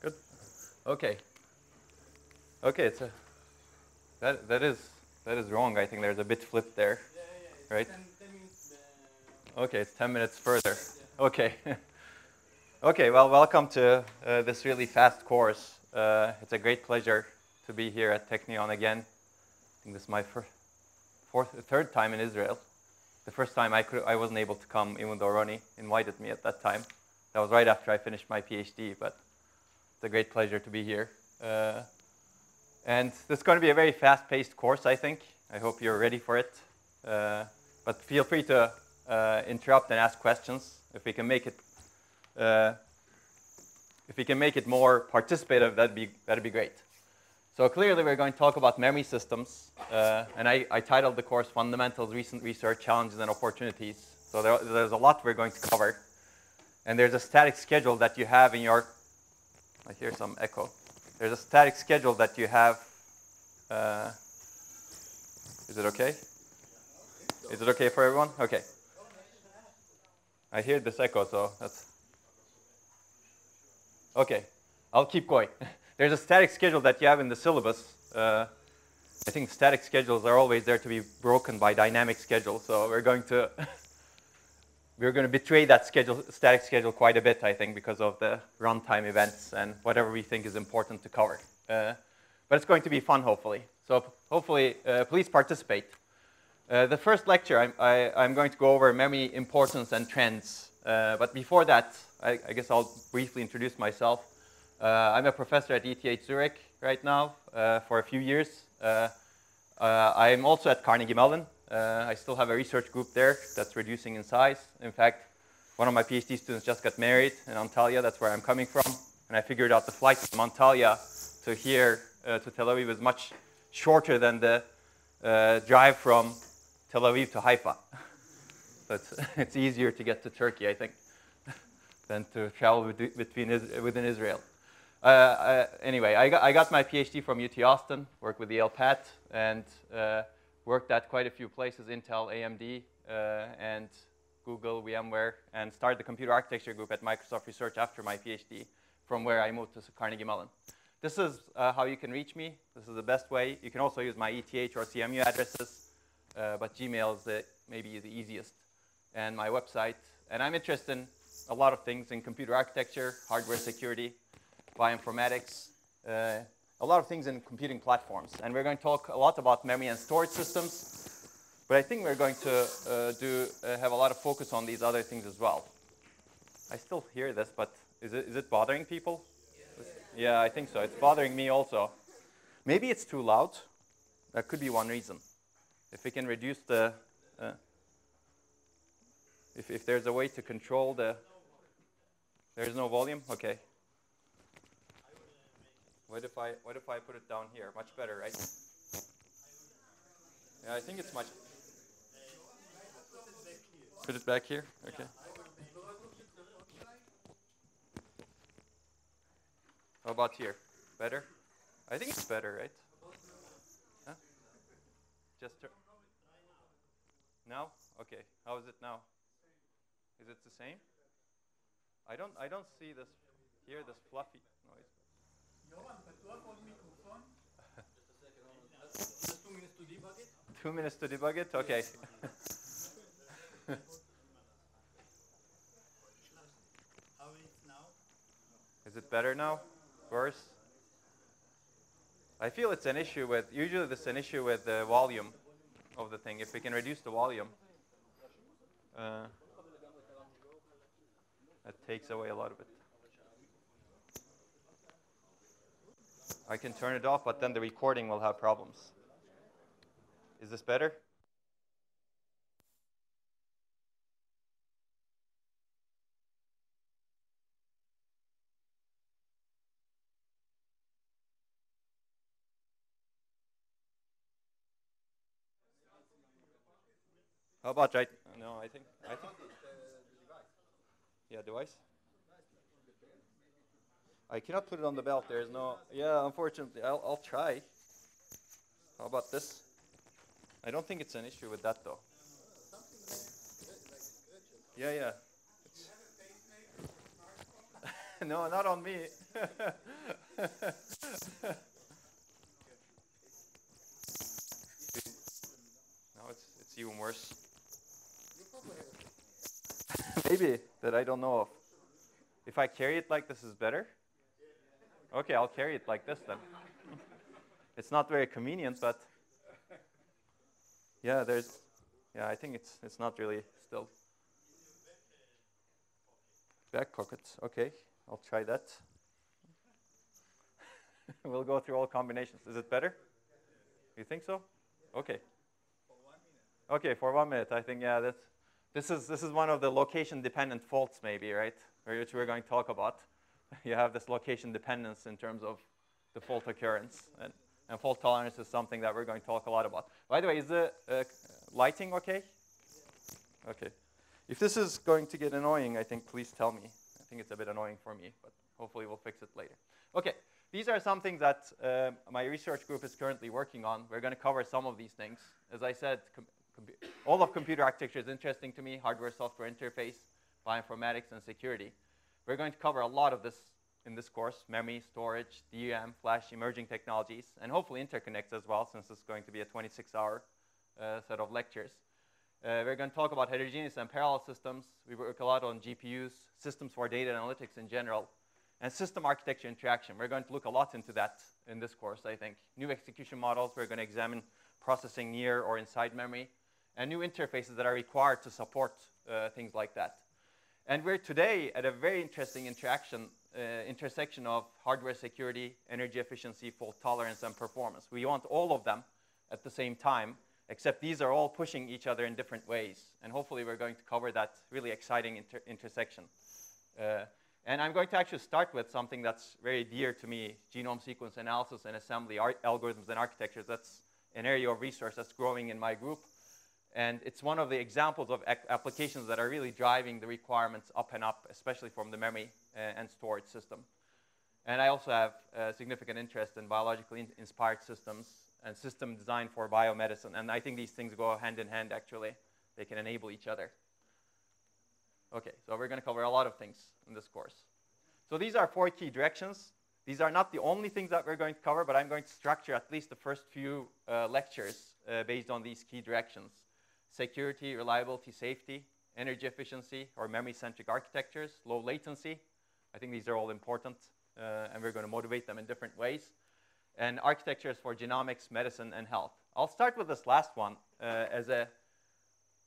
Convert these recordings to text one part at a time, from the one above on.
Good. Okay. Okay, it's a that that is that is wrong. I think there's a bit flipped there. Yeah, yeah, yeah. Right. 10, 10 minutes. uh, Okay, it's 10 minutes further. Okay. okay, well, welcome to uh, this really fast course. Uh, it's a great pleasure to be here at Technion again. I think this is my fourth, third time in Israel. The first time I, could, I wasn't able to come, even though Ronnie invited me at that time. That was right after I finished my PhD, but it's a great pleasure to be here. Uh, and this is going to be a very fast-paced course, I think. I hope you're ready for it. Uh, but feel free to uh, interrupt and ask questions. If we can make it, uh, if we can make it more participative, that'd be that'd be great. So clearly, we're going to talk about memory systems, uh, and I, I titled the course "Fundamentals: Recent Research Challenges and Opportunities." So there, there's a lot we're going to cover, and there's a static schedule that you have in your. I hear some echo. There's a static schedule that you have. Uh, is it okay? Is it okay for everyone? Okay. I hear this echo, so that's. Okay, I'll keep going. There's a static schedule that you have in the syllabus. Uh, I think static schedules are always there to be broken by dynamic schedules, so we're going to we're going to betray that schedule, static schedule quite a bit, I think, because of the runtime events and whatever we think is important to cover. Uh, but it's going to be fun, hopefully. So hopefully, uh, please participate. Uh, the first lecture, I'm, I, I'm going to go over memory importance and trends. Uh, but before that, I, I, guess I'll briefly introduce myself. Uh, I'm a professor at ETH Zurich right now uh, for a few years. I'm also at Carnegie Mellon. I still have a research group there that's reducing in size. In fact, one of my PhD students just got married in Antalya. That's where I'm coming from. And I figured out the flight from Antalya to here to Tel Aviv is much shorter than the drive from Tel Aviv to Haifa. so it's, it's easier to get to Turkey, I think, than to travel between, within Israel. Uh, uh, anyway, I got, I got, my PhD from UT Austin, worked with the Yale Patt, and uh, worked at quite a few places, Intel, AMD, uh, and Google, VMware, and started the computer architecture group at Microsoft Research after my PhD, from where I moved to Carnegie Mellon. This is uh, how you can reach me. This is the best way. You can also use my ETH or CMU addresses. Uh, but Gmail is the, maybe the easiest, and my website. And I'm interested in a lot of things in computer architecture, hardware security, bioinformatics, uh, a lot of things in computing platforms. And we're going to talk a lot about memory and storage systems, but I think we're going to uh, do uh, have a lot of focus on these other things as well. I still hear this, but is it, is it bothering people? Yeah. yeah, I think so. It's bothering me also. Maybe it's too loud. That could be one reason if we can reduce the, uh, if, if there's a way to control the, there's no volume? Okay. What if I, what if I put it down here? Much better, right? Yeah, I think it's much. Put it back here? Okay. How about here? Better? I think it's better, right? Huh? Just now? Okay. How is it now? Is it the same? I don't I don't see this here this fluffy noise. Two minutes to debug it? Okay. Is it better now? Worse? I feel it's an issue with, usually this is an issue with the volume of the thing. If we can reduce the volume, uh, that takes away a lot of it. I can turn it off, but then the recording will have problems. Is this better? How about right? No, I think I think. Yeah, device. I cannot put it on the belt. There is no. Yeah, unfortunately, I'll I'll try. How about this? I don't think it's an issue with that though. Yeah, yeah. no, not on me. no, it's, it's even worse. Maybe that I don't know of. If I carry it like this is better? Okay, I'll carry it like this then. it's not very convenient, but yeah, there's, yeah, I think it's, it's not really still. Back pockets, okay, I'll try that. we'll go through all combinations. Is it better? You think so? Okay. Okay, for one minute, I think, yeah, that's, this is, this is one of the location-dependent faults maybe, right? Which we're going to talk about. you have this location dependence in terms of the fault occurrence. And, and, fault tolerance is something that we're going to talk a lot about. By the way, is the uh, lighting okay? Okay. If this is going to get annoying, I think please tell me. I think it's a bit annoying for me, but hopefully we'll fix it later. Okay, these are some things that uh, my research group is currently working on. We're going to cover some of these things. As I said, all of computer architecture is interesting to me, hardware-software interface, bioinformatics, and security. We're going to cover a lot of this in this course, memory, storage, DRAM, flash, emerging technologies, and hopefully interconnects as well, since it's going to be a 26-hour uh, set of lectures. Uh, we're going to talk about heterogeneous and parallel systems. We work a lot on GPUs, systems for data analytics in general, and system architecture interaction. We're going to look a lot into that in this course, I think. New execution models, we're going to examine processing near or inside memory, and new interfaces that are required to support uh, things like that. And we're today at a very interesting interaction, uh, intersection of hardware security, energy efficiency, fault tolerance, and performance. We want all of them at the same time, except these are all pushing each other in different ways. And hopefully we're going to cover that really exciting inter intersection. Uh, and I'm going to actually start with something that's very dear to me, genome sequence analysis and assembly algorithms and architectures. That's an area of research that's growing in my group. And it's one of the examples of applications that are really driving the requirements up and up, especially from the memory uh, and storage system. And I also have a significant interest in biologically inspired systems and system design for biomedicine. And I think these things go hand in hand, actually. They can enable each other. Okay, so we're going to cover a lot of things in this course. So these are four key directions. These are not the only things that we're going to cover, but I'm going to structure at least the first few uh, lectures uh, based on these key directions security, reliability, safety, energy efficiency, or memory-centric architectures, low latency. I think these are all important, uh, and we're going to motivate them in different ways. And architectures for genomics, medicine, and health. I'll start with this last one uh, as a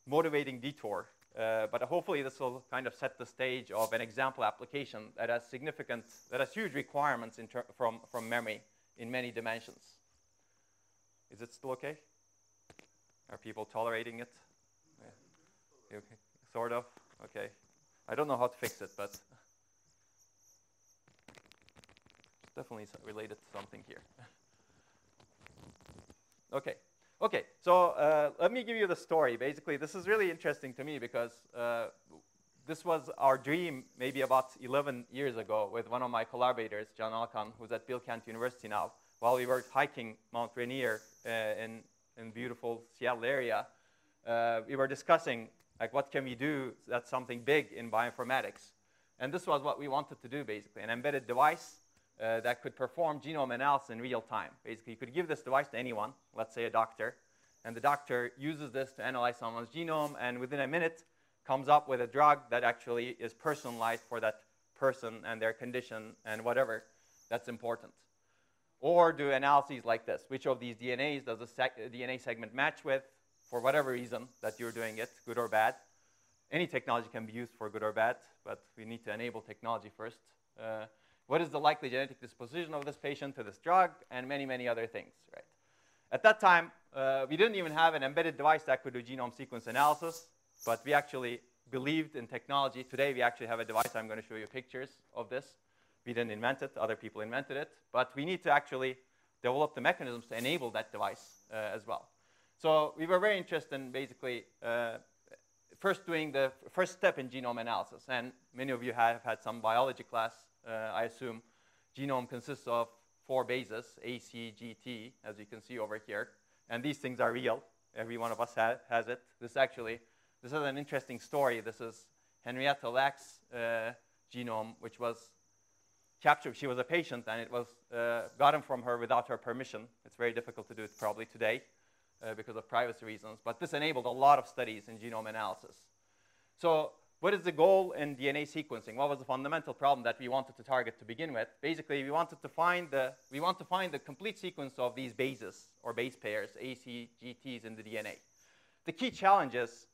motivating detour, uh, but hopefully this will kind of set the stage of an example application that has significant, that has huge requirements from, from memory in many dimensions. Is it still okay? Are people tolerating it? Yeah. Okay. Sort of? Okay. I don't know how to fix it, but it's definitely related to something here. okay. Okay, so uh, let me give you the story. Basically, this is really interesting to me because uh, this was our dream maybe about 11 years ago with one of my collaborators, Can Alkan, who's at Bilkent University now, while we were hiking Mount Rainier uh, in in beautiful Seattle area, uh, we were discussing like what can we do that's something big in bioinformatics. And this was what we wanted to do basically, an embedded device uh, that could perform genome analysis in real time. Basically, you could give this device to anyone, let's say a doctor, and the doctor uses this to analyze someone's genome and within a minute comes up with a drug that actually is personalized for that person and their condition and whatever that's important. Or do analyses like this. Which of these DNAs does the sec DNA segment match with for whatever reason that you're doing it, good or bad? Any technology can be used for good or bad, but we need to enable technology first. Uh, what is the likely genetic disposition of this patient to this drug, and many, many other things, right? At that time, uh, we didn't even have an embedded device that could do genome sequence analysis, but we actually believed in technology. Today, we actually have a device. I'm going to show you pictures of this. We didn't invent it, other people invented it. But we need to actually develop the mechanisms to enable that device uh, as well. So we were very interested in basically uh, first doing the first step in genome analysis. And many of you have had some biology class, uh, I assume. Genome consists of four bases, A, C, G, T, as you can see over here. And these things are real. Every one of us ha has it. This actually, this is an interesting story. This is Henrietta Lacks' uh, genome, which was captured, she was a patient, and it was uh, gotten from her without her permission. It's very difficult to do it probably today uh, because of privacy reasons, but this enabled a lot of studies in genome analysis. So what is the goal in DNA sequencing? What was the fundamental problem that we wanted to target to begin with? Basically, we wanted to find the, we want to find the complete sequence of these bases or base pairs, A, C, G, Ts in the DNA. The key challenge is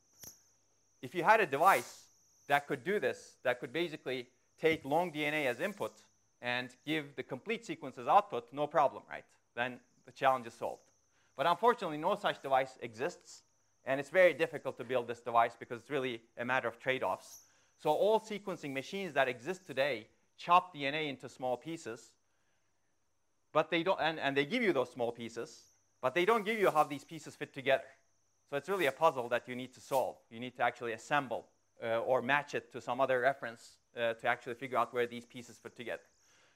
if you had a device that could do this, that could basically take long DNA as input and give the complete sequence as output, no problem, right? Then the challenge is solved. But unfortunately, no such device exists. And it's very difficult to build this device because it's really a matter of trade-offs. So all sequencing machines that exist today chop DNA into small pieces, but they don't, and, and they give you those small pieces, but they don't give you how these pieces fit together. So it's really a puzzle that you need to solve. You need to actually assemble uh, or match it to some other reference uh, to actually figure out where these pieces fit together.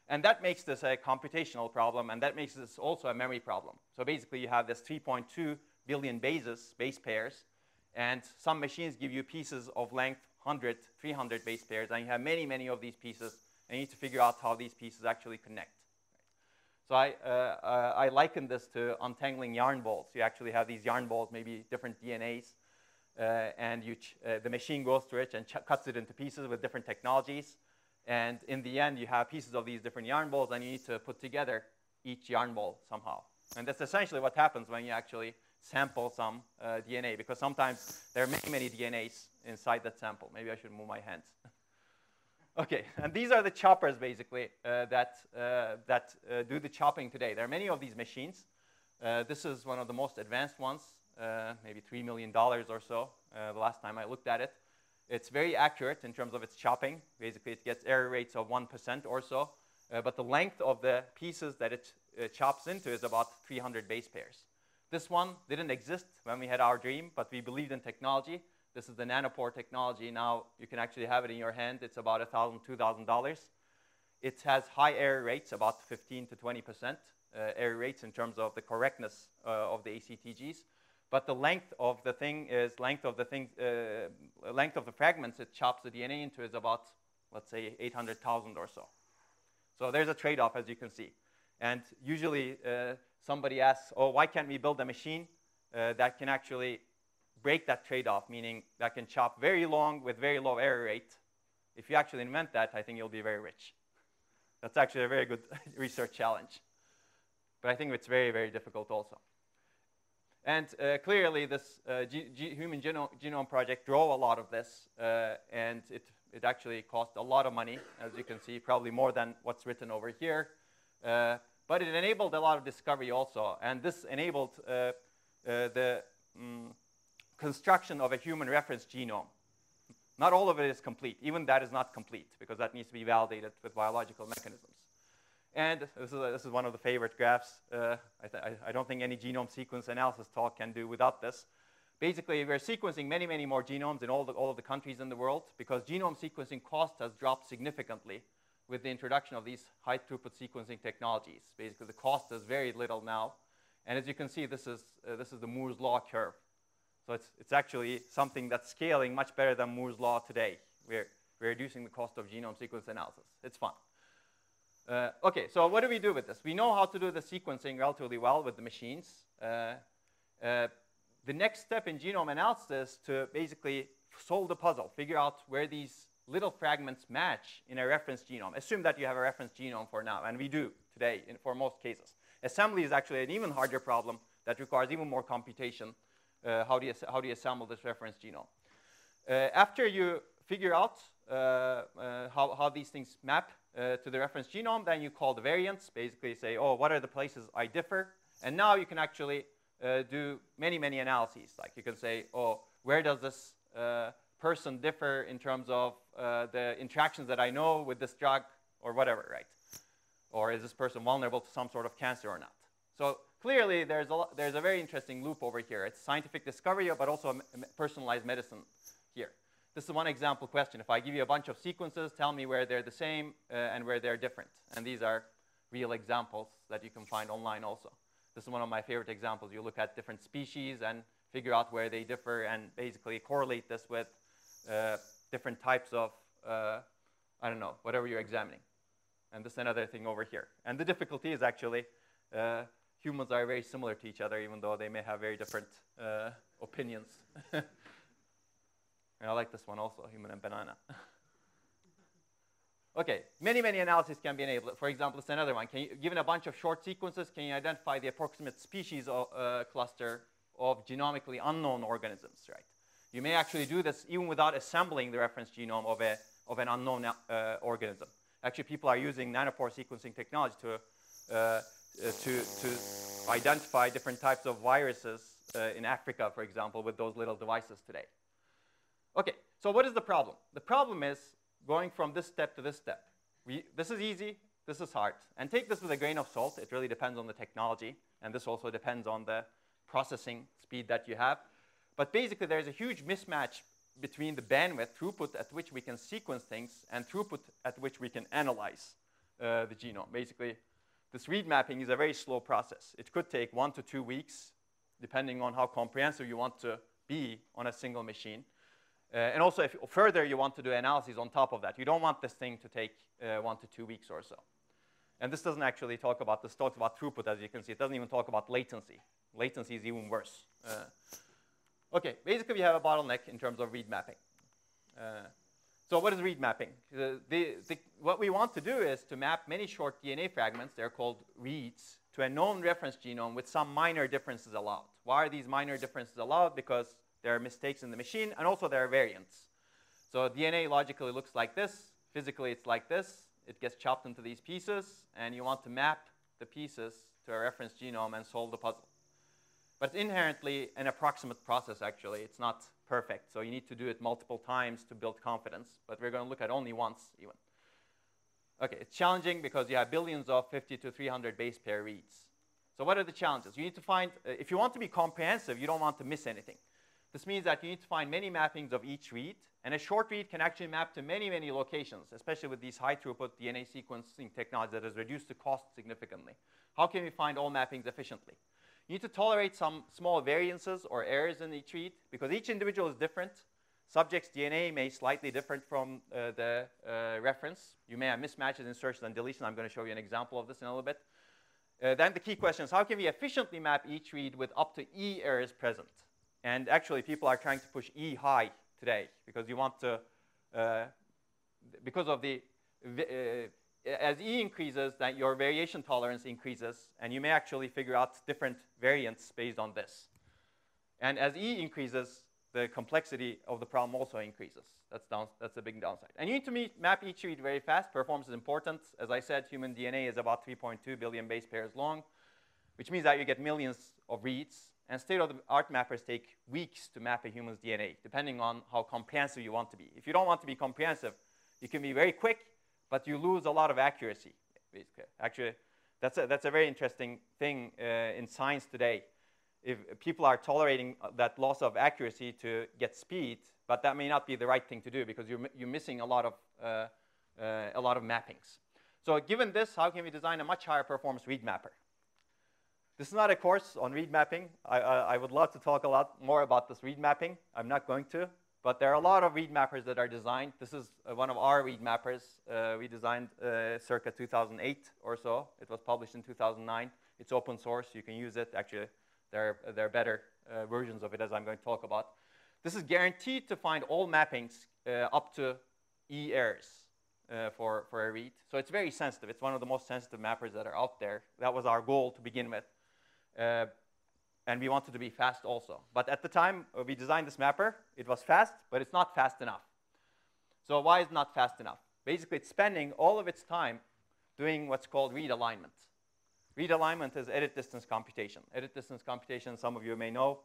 And that makes this a computational problem, and that makes this also a memory problem. So basically, you have this 3.2 billion bases, base pairs, and some machines give you pieces of length 100, 300 base pairs, and you have many, many of these pieces, and you need to figure out how these pieces actually connect. So I, uh, I liken this to untangling yarn balls. You actually have these yarn balls, maybe different DNAs, uh, and you uh, the machine goes through it and cuts it into pieces with different technologies. And in the end, you have pieces of these different yarn balls, and you need to put together each yarn ball somehow. And that's essentially what happens when you actually sample some uh, DNA, because sometimes there are many, many DNAs inside that sample. Maybe I should move my hands. okay, and these are the choppers, basically, uh, that, uh, that uh, do the chopping today. There are many of these machines. Uh, this is one of the most advanced ones, uh, maybe $3 million or so, the last time I looked at it. It's very accurate in terms of its chopping. Basically, it gets error rates of 1% or so. Uh, but the length of the pieces that it uh, chops into is about 300 base pairs. This one didn't exist when we had our dream, but we believed in technology. This is the nanopore technology. Now you can actually have it in your hand. It's about $1,000, $2,000. It has high error rates, about 15 to 20% uh, error rates in terms of the correctness uh, of the ACTGs. But the length of the thing is length of the thing, uh, length of the fragments it chops the DNA into is about, let's say, 800,000 or so. So there's a trade-off, as you can see. And usually uh, somebody asks, oh, why can't we build a machine uh, that can actually break that trade-off, meaning that can chop very long with very low error rate? If you actually invent that, I think you'll be very rich. That's actually a very good research challenge. But I think it's very, very difficult also. And uh, clearly, this uh, G G Human Genome, Genome Project drove a lot of this, uh, and it, it actually cost a lot of money, as you can see, probably more than what's written over here. Uh, but it enabled a lot of discovery also, and this enabled uh, uh, the um, construction of a human reference genome. Not all of it is complete. Even that is not complete, because that needs to be validated with biological mechanisms. And this is, a, this is one of the favorite graphs. Uh, I, I, don't think any genome sequence analysis talk can do without this. Basically, we're sequencing many, many more genomes in all, the, all of the countries in the world because genome sequencing cost has dropped significantly with the introduction of these high throughput sequencing technologies. Basically, the cost is very little now. And as you can see, this is, uh, this is the Moore's law curve. So it's, it's actually something that's scaling much better than Moore's law today. We're, we're reducing the cost of genome sequence analysis. It's fun. Uh, okay, so what do we do with this? We know how to do the sequencing relatively well with the machines. Uh, uh, the next step in genome analysis is to basically solve the puzzle, figure out where these little fragments match in a reference genome. Assume that you have a reference genome for now, and we do today in, for most cases. Assembly is actually an even harder problem that requires even more computation. Uh, how, do you, how do you assemble this reference genome? Uh, after you figure out uh, how, how these things map, uh, to the reference genome. Then you call the variants, basically say, oh, what are the places I differ? And now you can actually uh, do many, many analyses. Like you can say, oh, where does this uh, person differ in terms of uh, the interactions that I know with this drug or whatever, right? Or is this person vulnerable to some sort of cancer or not? So clearly, there's a, there's a very interesting loop over here. It's scientific discovery, but also personalized medicine. This is one example question. If I give you a bunch of sequences, tell me where they're the same uh, and where they're different. And these are real examples that you can find online also. This is one of my favorite examples. You look at different species and figure out where they differ and basically correlate this with uh, different types of, uh, I don't know, whatever you're examining. and this is another thing over here. And the difficulty is actually uh, humans are very similar to each other, even though they may have very different uh, opinions. and I like this one also, human and banana. okay, many, many analyses can be enabled. For example, it's another one. You, given a bunch of short sequences, can you identify the approximate species of, uh, cluster of genomically unknown organisms, right? You may actually do this even without assembling the reference genome of, a, of an unknown uh, organism. Actually, people are using nanopore sequencing technology to, uh, uh, to, to identify different types of viruses uh, in Africa, for example, with those little devices today. Okay, so what is the problem? The problem is going from this step to this step. We, this is easy, this is hard. And take this with a grain of salt. It really depends on the technology, and this also depends on the processing speed that you have. But basically, there's a huge mismatch between the bandwidth, throughput at which we can sequence things, and throughput at which we can analyze uh, the genome. Basically, this read mapping is a very slow process. It could take one to two weeks, depending on how comprehensive you want to be on a single machine. Uh, and also, if further you want to do analyses on top of that, you don't want this thing to take uh, one to two weeks or so. And this doesn't actually talk about, this talks about throughput, as you can see. It doesn't even talk about latency. Latency is even worse. Uh, Okay, basically we have a bottleneck in terms of read mapping. Uh, so what is read mapping? The, the, the, what we want to do is to map many short DNA fragments, they're called reads, to a known reference genome with some minor differences allowed. Why are these minor differences allowed? Because there are mistakes in the machine, and also there are variants. So DNA logically looks like this. Physically, it's like this. It gets chopped into these pieces, and you want to map the pieces to a reference genome and solve the puzzle. But it's inherently an approximate process, actually. It's not perfect, so you need to do it multiple times to build confidence. But we're going to look at only once, even. Okay, it's challenging because you have billions of 50 to 300 base pair reads. So what are the challenges? You need to find, uh, if you want to be comprehensive, you don't want to miss anything. This means that you need to find many mappings of each read, and a short read can actually map to many, many locations, especially with these high throughput DNA sequencing technology that has reduced the cost significantly. How can we find all mappings efficiently? You need to tolerate some small variances or errors in each read because each individual is different. Subject's DNA may slightly different from uh, the uh, reference. You may have mismatches, insertions, and deletions. I'm going to show you an example of this in a little bit. Uh, then the key question is how can we efficiently map each read with up to E errors present? And actually, people are trying to push E high today because you want to, uh, because of the uh, as E increases, that your variation tolerance increases, and you may actually figure out different variants based on this. And as E increases, the complexity of the problem also increases. That's, down, that's a big downside. And you need to meet, map each read very fast. Performance is important. As I said, human DNA is about 3.2 billion base pairs long, which means that you get millions of reads. And state-of-the-art mappers take weeks to map a human's DNA, depending on how comprehensive you want to be. If you don't want to be comprehensive, you can be very quick, but you lose a lot of accuracy. Actually, that's a, that's a very interesting thing uh, in science today. If people are tolerating uh, that loss of accuracy to get speed, but that may not be the right thing to do because you're, you're missing a lot of, uh, uh, a lot of mappings. So given this, how can we design a much higher performance read mapper? This is not a course on read mapping. I, I, would love to talk a lot more about this read mapping. I'm not going to. But there are a lot of read mappers that are designed. This is uh, one of our read mappers. Uh, we designed uh, circa 2008 or so. It was published in 2009. It's open source. You can use it. Actually, there are, there are better uh, versions of it, as I'm going to talk about. This is guaranteed to find all mappings uh, up to E errors uh, for, for a read. So it's very sensitive. It's one of the most sensitive mappers that are out there. That was our goal to begin with and we wanted to be fast also. But at the time uh, we designed this mapper, it was fast, but it's not fast enough. So why is not fast enough? Basically, it's spending all of its time doing what's called read alignment. Read alignment is edit distance computation. Edit distance computation, some of you may know,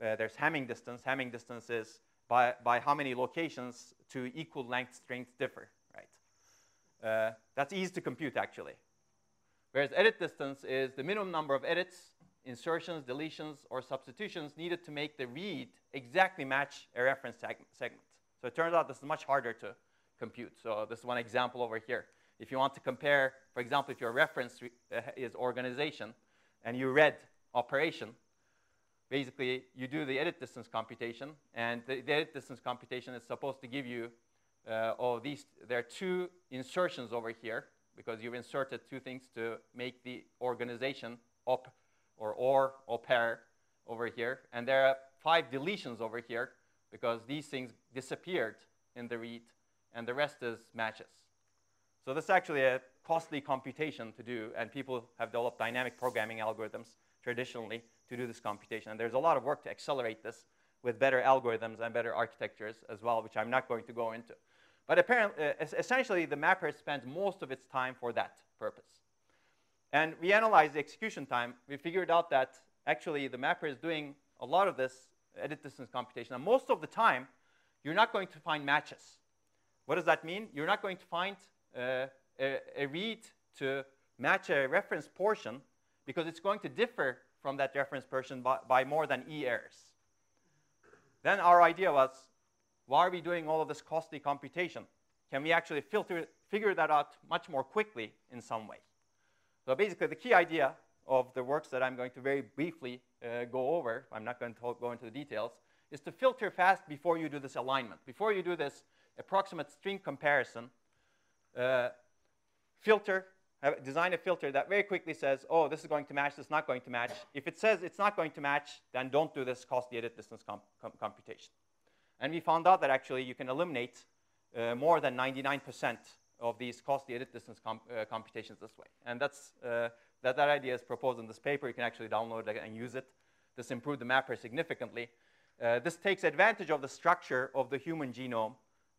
uh, there's Hamming distance. Hamming distance is by, by how many locations two equal length strings differ, right? Uh, that's easy to compute, actually. Whereas edit distance is the minimum number of edits insertions, deletions, or substitutions needed to make the read exactly match a reference segment. So it turns out this is much harder to compute. So this is one example over here. If you want to compare, for example, if your reference uh, is organization and you read operation, basically you do the edit distance computation, and the, the edit distance computation is supposed to give you, uh, oh, these, there are two insertions over here, because you've inserted two things to make the organization op or or or pair over here. And there are five deletions over here because these things disappeared in the read, and the rest is matches. So this is actually a costly computation to do, and people have developed dynamic programming algorithms traditionally to do this computation. And there's a lot of work to accelerate this with better algorithms and better architectures as well, which I'm not going to go into. But apparently, essentially, the mapper spends most of its time for that purpose. And we analyzed the execution time. We figured out that actually the mapper is doing a lot of this edit distance computation. And most of the time, you're not going to find matches. What does that mean? You're not going to find uh, a, a read to match a reference portion because it's going to differ from that reference portion by, by more than e errors. Then our idea was, why are we doing all of this costly computation? Can we actually filter, figure that out much more quickly in some way? So basically, the key idea of the works that I'm going to very briefly uh, go over, I'm not going to go into the details, is to filter fast before you do this alignment. Before you do this approximate string comparison, uh, filter, design a filter that very quickly says, oh, this is going to match, this is not going to match. If it says it's not going to match, then don't do this costly edit distance comp com computation. And we found out that actually you can eliminate uh, more than 99% of these costly edit distance uh, computations this way. And that's, uh, that, that idea is proposed in this paper. You can actually download it and use it. This improved the mapper significantly. Uh, this takes advantage of the structure of the human genome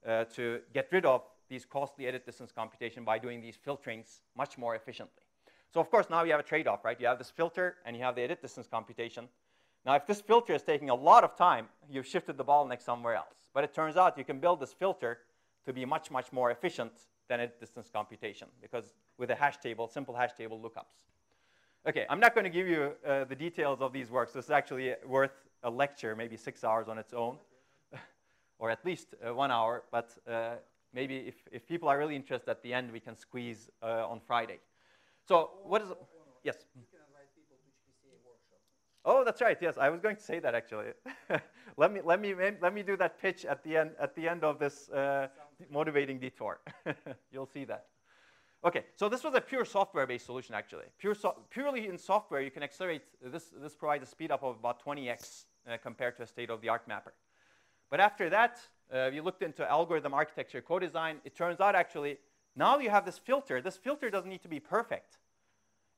uh, to get rid of these costly edit distance computation by doing these filterings much more efficiently. So of course, now you have a trade-off, right? You have this filter and you have the edit distance computation. Now, if this filter is taking a lot of time, you've shifted the bottleneck somewhere else. But it turns out you can build this filter to be much, much more efficient than edit distance computation because with a hash table, simple hash table lookups. Okay, I'm not going to give you uh, the details of these works. This is actually worth a lecture, maybe six hours on its own, or at least uh, one hour. But uh, maybe if, if people are really interested at the end, we can squeeze uh, on Friday. So what is, yes? Oh, that's right. Yes, I was going to say that actually. let me let me let me do that pitch at the end at the end of this uh, motivating detour. You'll see that. Okay, so this was a pure software-based solution actually. Pure so purely in software, you can accelerate this. This provides a speed up of about 20x uh, compared to a state-of-the-art mapper. But after that, uh, we looked into algorithm architecture, co-design. It turns out actually now you have this filter. This filter doesn't need to be perfect.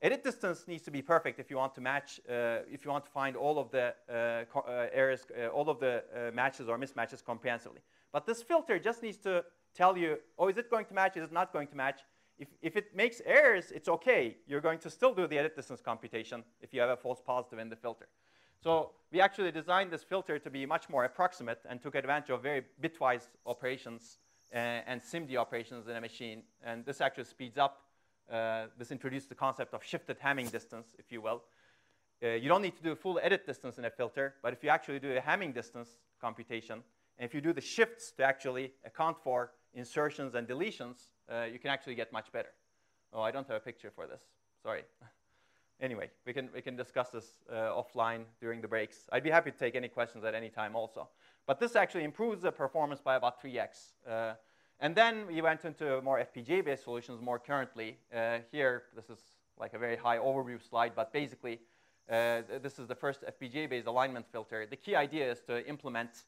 Edit distance needs to be perfect if you want to match, uh, if you want to find all of the uh, uh, errors, uh, all of the matches or mismatches comprehensively. But this filter just needs to tell you, oh, is it going to match, is it not going to match? If, if it makes errors, it's okay. You're going to still do the edit distance computation if you have a false positive in the filter. So we actually designed this filter to be much more approximate and took advantage of very bitwise operations and, and SIMD operations in a machine. And this actually speeds up uh, this introduced the concept of shifted Hamming distance, if you will. Uh, you don't need to do a full edit distance in a filter, but if you actually do a Hamming distance computation, and if you do the shifts to actually account for insertions and deletions, uh, you can actually get much better. Oh, I don't have a picture for this. Sorry. anyway, we can, we can discuss this uh, offline during the breaks. I'd be happy to take any questions at any time also. But this actually improves the performance by about 3x. Uh, and then we went into more FPGA-based solutions more currently. Uh, here, this is like a very high overview slide, but basically, uh, this is the first FPGA-based alignment filter. The key idea is to implement,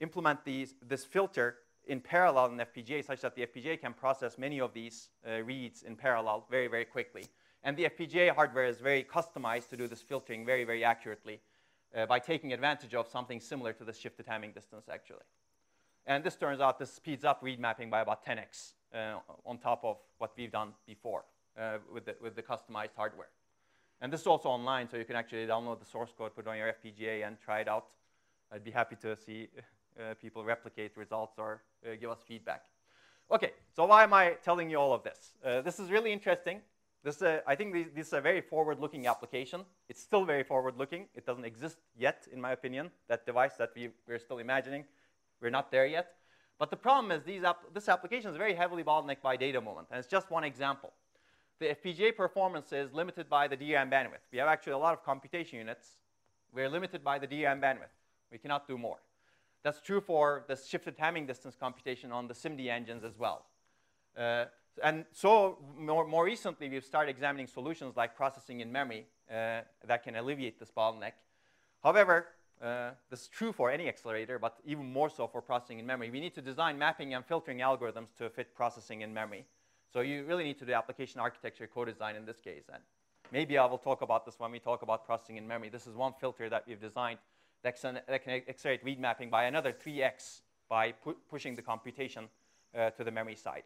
implement these, this filter in parallel in FPGA such that the FPGA can process many of these uh, reads in parallel very, very quickly. And the FPGA hardware is very customized to do this filtering very, very accurately uh, by taking advantage of something similar to the shifted Hamming distance, actually. And this turns out this speeds up read mapping by about 10x uh, on top of what we've done before uh, with, the, with the customized hardware. And this is also online, so you can actually download the source code, put it on your FPGA, and try it out. I'd be happy to see uh, people replicate results or uh, give us feedback. Okay, so why am I telling you all of this? Uh, this is really interesting. This, uh, I think this, this, is a very forward-looking application. It's still very forward-looking. It doesn't exist yet, in my opinion, that device that we, we're still imagining. We're not there yet. But the problem is these this application is very heavily bottlenecked by data movement, and it's just one example. The FPGA performance is limited by the DRAM bandwidth. We have actually a lot of computation units. We're limited by the DRAM bandwidth. We cannot do more. That's true for the shifted Hamming distance computation on the SIMD engines as well. Uh, and so more, more recently, we've started examining solutions like processing in memory uh, that can alleviate this bottleneck. However, uh, this is true for any accelerator, but even more so for processing in memory. We need to design mapping and filtering algorithms to fit processing in memory. So you really need to do application architecture co-design in this case. And maybe I will talk about this when we talk about processing in memory. This is one filter that we've designed that can, that can accelerate read mapping by another 3x by pu pushing the computation uh, to the memory side.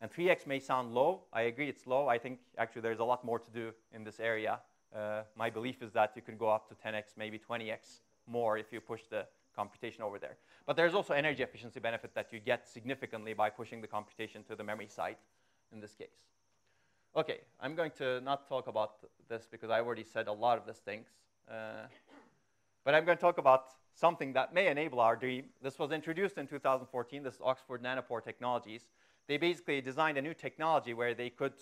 And 3x may sound low. I agree it's low. I think actually there's a lot more to do in this area. Uh, my belief is that you can go up to 10x, maybe 20x more if you push the computation over there. But there's also energy efficiency benefit that you get significantly by pushing the computation to the memory side in this case. Okay, I'm going to not talk about this because I already said a lot of these things. Uh, but I'm going to talk about something that may enable our dream. This was introduced in 2014. This is Oxford Nanopore Technologies. They basically designed a new technology where they could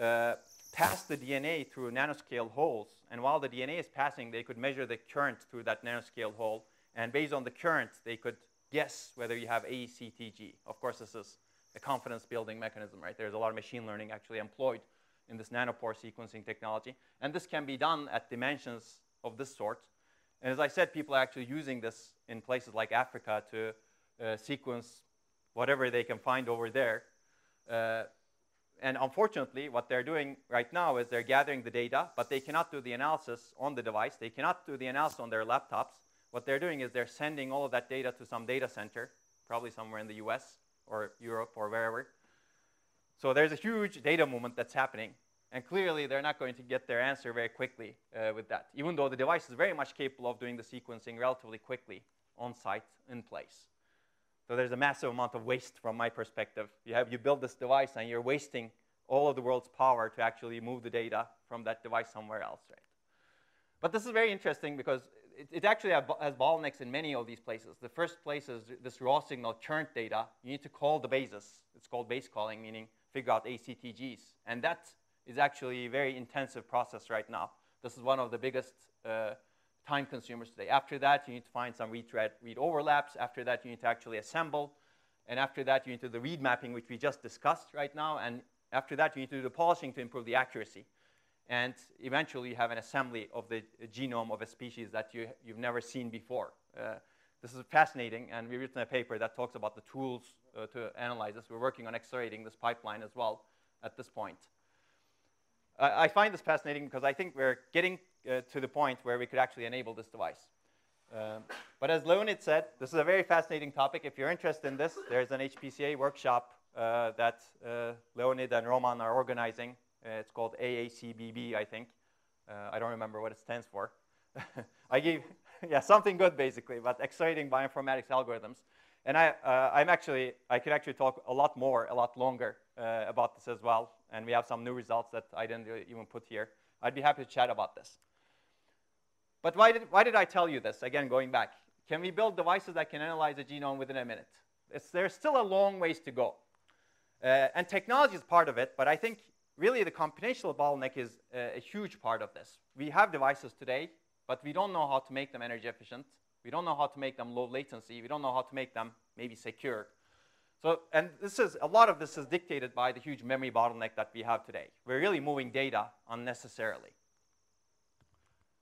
uh, pass the DNA through nanoscale holes. And while the DNA is passing, they could measure the current through that nanoscale hole. And based on the current, they could guess whether you have ACTG. Of course, this is a confidence building mechanism, right? There's a lot of machine learning actually employed in this nanopore sequencing technology. And this can be done at dimensions of this sort. And as I said, people are actually using this in places like Africa to uh, sequence whatever they can find over there. Uh, and unfortunately, what they're doing right now is they're gathering the data, but they cannot do the analysis on the device. They cannot do the analysis on their laptops. What they're doing is they're sending all of that data to some data center, probably somewhere in the US or Europe or wherever. So there's a huge data movement that's happening. And clearly, they're not going to get their answer very quickly uh, with that, even though the device is very much capable of doing the sequencing relatively quickly on site, in place. So there's a massive amount of waste from my perspective. You, have, you build this device, and you're wasting all of the world's power to actually move the data from that device somewhere else, right? But this is very interesting because it, it actually has bottlenecks in many of these places. The first place is this raw signal current data. You need to call the bases. It's called base calling, meaning figure out ACTGs. And that is actually a very intensive process right now. This is one of the biggest uh, time consumers today. After that, you need to find some read, read overlaps. After that, you need to actually assemble. And after that, you need to do the read mapping, which we just discussed right now. And after that, you need to do the polishing to improve the accuracy. And eventually, you have an assembly of the genome of a species that you, you've never seen before. Uh, this is fascinating, and we've written a paper that talks about the tools uh, to analyze this. We're working on accelerating this pipeline as well at this point. Uh, I find this fascinating because I think we're getting uh, to the point where we could actually enable this device. Um, but as Leonid said, this is a very fascinating topic. If you're interested in this, there's an HPCA workshop uh, that uh, Leonid and Roman are organizing. Uh, it's called AACBB, I think. Uh, I don't remember what it stands for. I gave, yeah, something good basically, but accelerating bioinformatics algorithms. And I, I'm actually, I could actually talk a lot more, a lot longer about this as well and we have some new results that I didn't even put here. I'd be happy to chat about this. But why did, why did I tell you this? Again, going back. Can we build devices that can analyze a genome within a minute? It's, there's still a long ways to go. Uh, and technology is part of it, but I think really the computational bottleneck is a, a huge part of this. We have devices today, but we don't know how to make them energy efficient. We don't know how to make them low latency. We don't know how to make them maybe secure. So, and this is, a lot of this is dictated by the huge memory bottleneck that we have today. We're really moving data unnecessarily.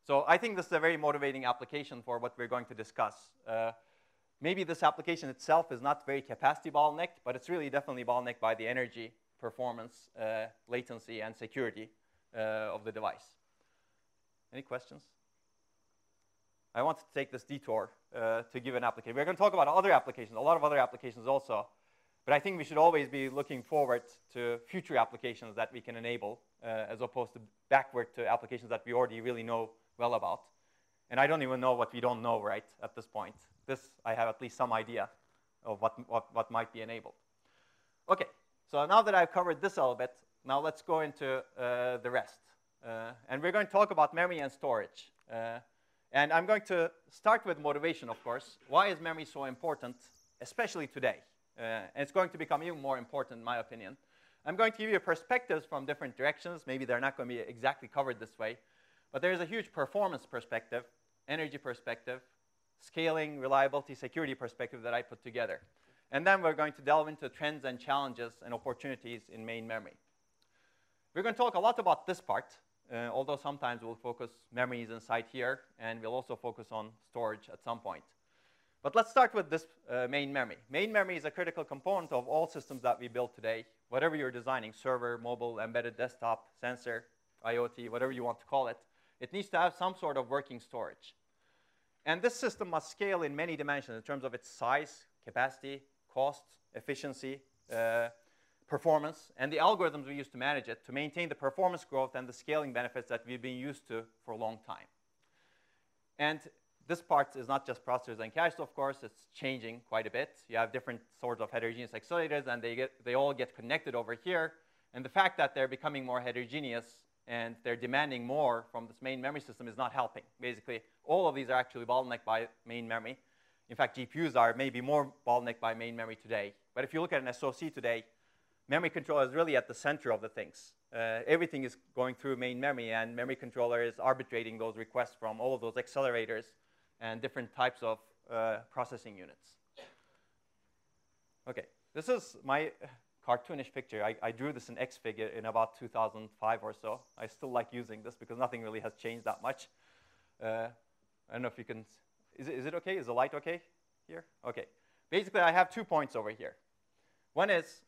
So I think this is a very motivating application for what we're going to discuss. Uh, maybe this application itself is not very capacity bottlenecked, but it's really definitely bottlenecked by the energy, performance, uh, latency, and security uh, of the device. Any questions? I want to take this detour uh, to give an application. We're going to talk about other applications, a lot of other applications also. But I think we should always be looking forward to future applications that we can enable uh, as opposed to backward to applications that we already really know well about. And I don't even know what we don't know right at this point. This, I have at least some idea of what, what, what might be enabled. OK, so now that I've covered this a little bit, now let's go into uh, the rest. Uh, and we're going to talk about memory and storage. Uh, and I'm going to start with motivation, of course. Why is memory so important, especially today? Uh, and it's going to become even more important, in my opinion. I'm going to give you perspectives from different directions. Maybe they're not going to be exactly covered this way. But there's a huge performance perspective, energy perspective, scaling, reliability, security perspective that I put together. And then we're going to delve into trends and challenges and opportunities in main memory. We're going to talk a lot about this part, uh, although sometimes we'll focus memories inside here, and we'll also focus on storage at some point. But let's start with this uh, main memory. Main memory is a critical component of all systems that we build today, whatever you're designing, server, mobile, embedded desktop, sensor, IoT, whatever you want to call it. It needs to have some sort of working storage. And this system must scale in many dimensions in terms of its size, capacity, cost, efficiency, uh, performance, and the algorithms we use to manage it to maintain the performance growth and the scaling benefits that we've been used to for a long time. And this part is not just processors and caches, of course, it's changing quite a bit. You have different sorts of heterogeneous accelerators, and they, get, they all get connected over here. And the fact that they're becoming more heterogeneous and they're demanding more from this main memory system is not helping. Basically, all of these are actually bottlenecked by main memory. In fact, GPUs are maybe more bottlenecked by main memory today. But if you look at an SoC today, memory controller is really at the center of the things. Uh, everything is going through main memory, and memory controller is arbitrating those requests from all of those accelerators and different types of uh, processing units. Okay, this is my cartoonish picture. I, I, drew this in Xfig in about 2005 or so. I still like using this because nothing really has changed that much. Uh, I don't know if you can, is it, is it okay? Is the light okay here? Okay. Basically, I have two points over here. One is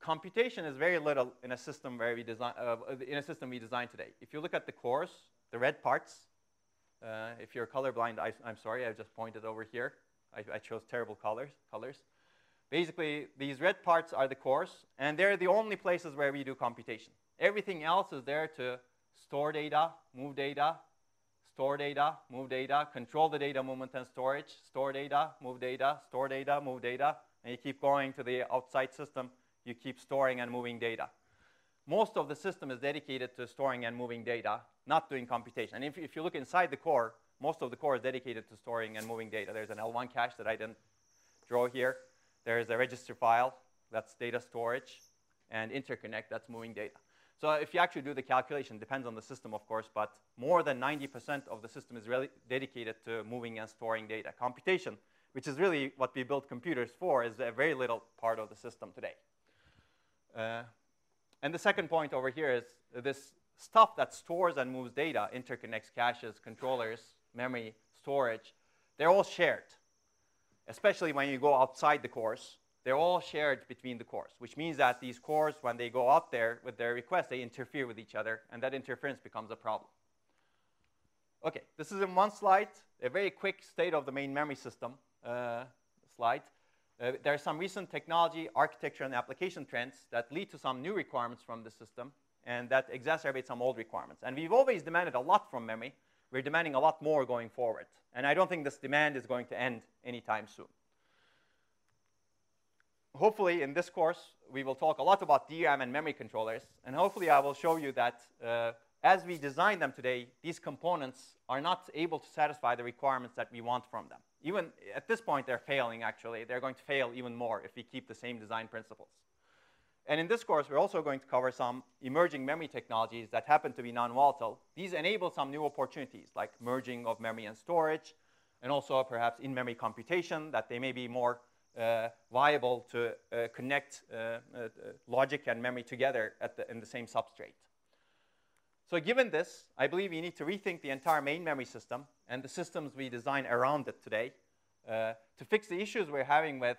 computation is very little in a system where we design, uh, in a system we design today. If you look at the cores, the red parts, uh, if you're colorblind, I, am sorry, I just pointed over here. I, I, chose terrible colors. colors. Basically, these red parts are the cores, and they're the only places where we do computation. Everything else is there to store data, move data, store data, move data, control the data movement and storage, store data, move data, store data, move data, and you keep going to the outside system, you keep storing and moving data. Most of the system is dedicated to storing and moving data, not doing computation. And if, if you look inside the core, most of the core is dedicated to storing and moving data. There's an L1 cache that I didn't draw here. There's a register file, that's data storage, and interconnect, that's moving data. So if you actually do the calculation, depends on the system, of course, but more than 90% of the system is really dedicated to moving and storing data. Computation, which is really what we build computers for, is a very little part of the system today. Uh, and the second point over here is this stuff that stores and moves data, interconnects, caches, controllers, memory, storage, they're all shared. Especially when you go outside the cores, they're all shared between the cores, which means that these cores, when they go out there with their requests, they interfere with each other, and that interference becomes a problem. Okay, this is in one slide, a very quick state of the main memory system uh, slide. Uh, there are some recent technology, architecture, and application trends that lead to some new requirements from the system and that exacerbate some old requirements. And we've always demanded a lot from memory. We're demanding a lot more going forward. And I don't think this demand is going to end anytime soon. Hopefully, in this course, we will talk a lot about DRAM and memory controllers. And hopefully, I will show you that uh, as we design them today, these components are not able to satisfy the requirements that we want from them. Even at this point, they're failing, actually. They're going to fail even more if we keep the same design principles. And in this course, we're also going to cover some emerging memory technologies that happen to be non-volatile. These enable some new opportunities, like merging of memory and storage, and also perhaps in-memory computation, that they may be more uh, viable to uh, connect uh, uh logic and memory together the, in the same substrate. So given this, I believe we need to rethink the entire main memory system and the systems we design around it today uh, to fix the issues we're having with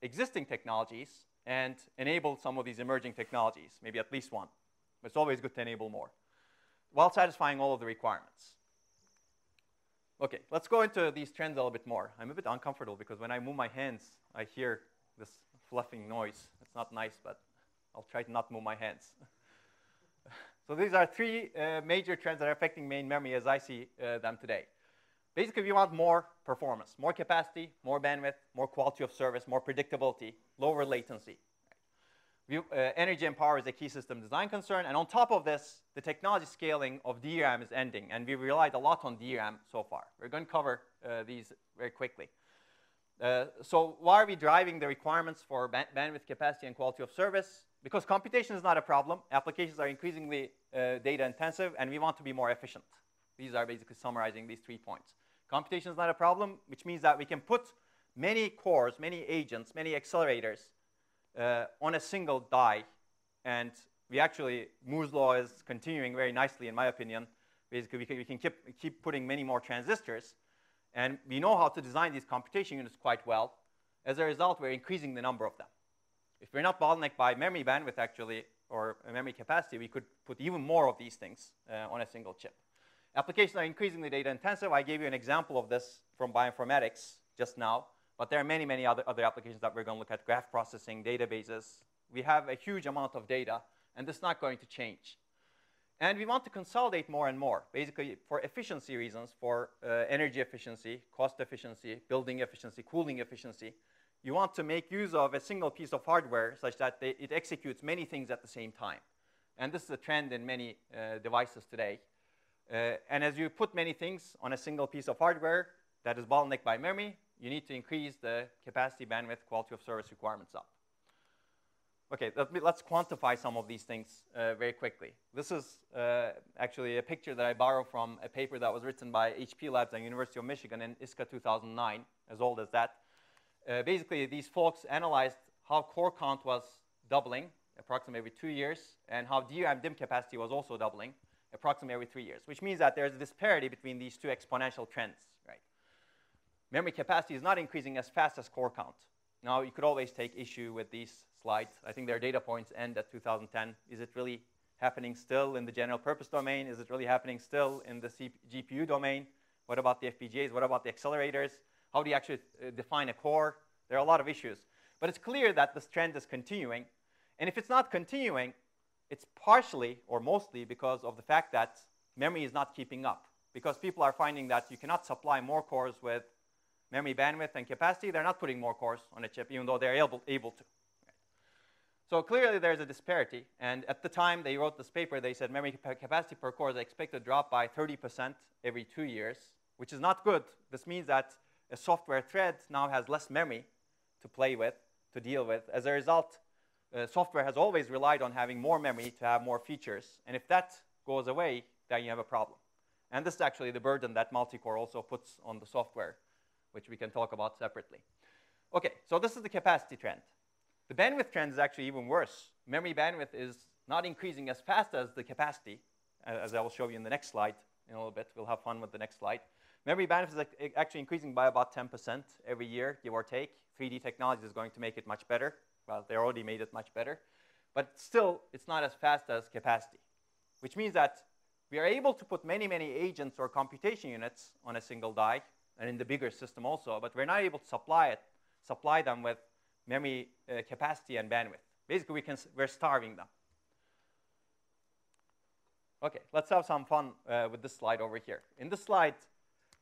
existing technologies and enable some of these emerging technologies, maybe at least one. It's always good to enable more, while satisfying all of the requirements. Okay, let's go into these trends a little bit more. I'm a bit uncomfortable because when I move my hands, I hear this fluffing noise. It's not nice, but I'll try to not move my hands. So these are three uh, major trends that are affecting main memory as I see uh, them today. Basically, we want more performance, more capacity, more bandwidth, more quality of service, more predictability, lower latency. We, uh, energy and power is a key system design concern. And on top of this, the technology scaling of DRAM is ending. And we relied a lot on DRAM so far. We're going to cover uh, these very quickly. Uh, so why are we driving the requirements for bandwidth capacity and quality of service? because computation is not a problem, applications are increasingly uh, data intensive, and we want to be more efficient. These are basically summarizing these three points. Computation is not a problem, which means that we can put many cores, many agents, many accelerators uh, on a single die. And we actually, Moore's law is continuing very nicely, in my opinion. Basically, we can, we can keep, keep putting many more transistors. And we know how to design these computation units quite well. As a result, we're increasing the number of them. If we're not bottlenecked by memory bandwidth, actually, or memory capacity, we could put even more of these things uh, on a single chip. Applications are increasingly data intensive. I gave you an example of this from bioinformatics just now, but there are many, many other, other applications that we're going to look at, graph processing, databases. We have a huge amount of data, and this not going to change. And we want to consolidate more and more, basically for efficiency reasons, for uh, energy efficiency, cost efficiency, building efficiency, cooling efficiency. You want to make use of a single piece of hardware such that they, it executes many things at the same time. And this is a trend in many uh, devices today. Uh, and as you put many things on a single piece of hardware that is bottlenecked by memory, you need to increase the capacity, bandwidth, quality of service requirements up. Okay, let us quantify some of these things uh, very quickly. This is uh, actually a picture that I borrowed from a paper that was written by HP Labs and University of Michigan in ISCA 2009, as old as that. Uh, basically, these folks analyzed how core count was doubling approximately every two years, and how DRAM DIMM capacity was also doubling approximately every three years, which means that there's a disparity between these two exponential trends, right? Memory capacity is not increasing as fast as core count. Now, you could always take issue with these slides. I think their data points end at 2010. Is it really happening still in the general purpose domain? Is it really happening still in the GPU domain? What about the FPGAs? What about the accelerators? How do you actually uh, define a core? There are a lot of issues. But it's clear that this trend is continuing. And if it's not continuing, it's partially or mostly because of the fact that memory is not keeping up. Because people are finding that you cannot supply more cores with memory bandwidth and capacity, they're not putting more cores on a chip, even though they're able, able to. So clearly there's a disparity. And at the time they wrote this paper, they said memory capacity per core is expected to drop by 30% every two years, which is not good. This means that a software thread now has less memory to play with, to deal with. As a result, uh, software has always relied on having more memory to have more features. And if that goes away, then you have a problem. And this is actually the burden that multi-core also puts on the software, which we can talk about separately. OK, so this is the capacity trend. The bandwidth trend is actually even worse. Memory bandwidth is not increasing as fast as the capacity, as I will show you in the next slide in a little bit. We'll have fun with the next slide. Memory bandwidth is actually increasing by about 10% every year, give or take. 3D technology is going to make it much better. Well, they already made it much better. But still, it's not as fast as capacity, which means that we are able to put many, many agents or computation units on a single die, and in the bigger system also, but we're not able to supply it, supply them with memory uh, capacity and bandwidth. Basically, we can, we're starving them. Okay, let's have some fun uh, with this slide over here. In this slide,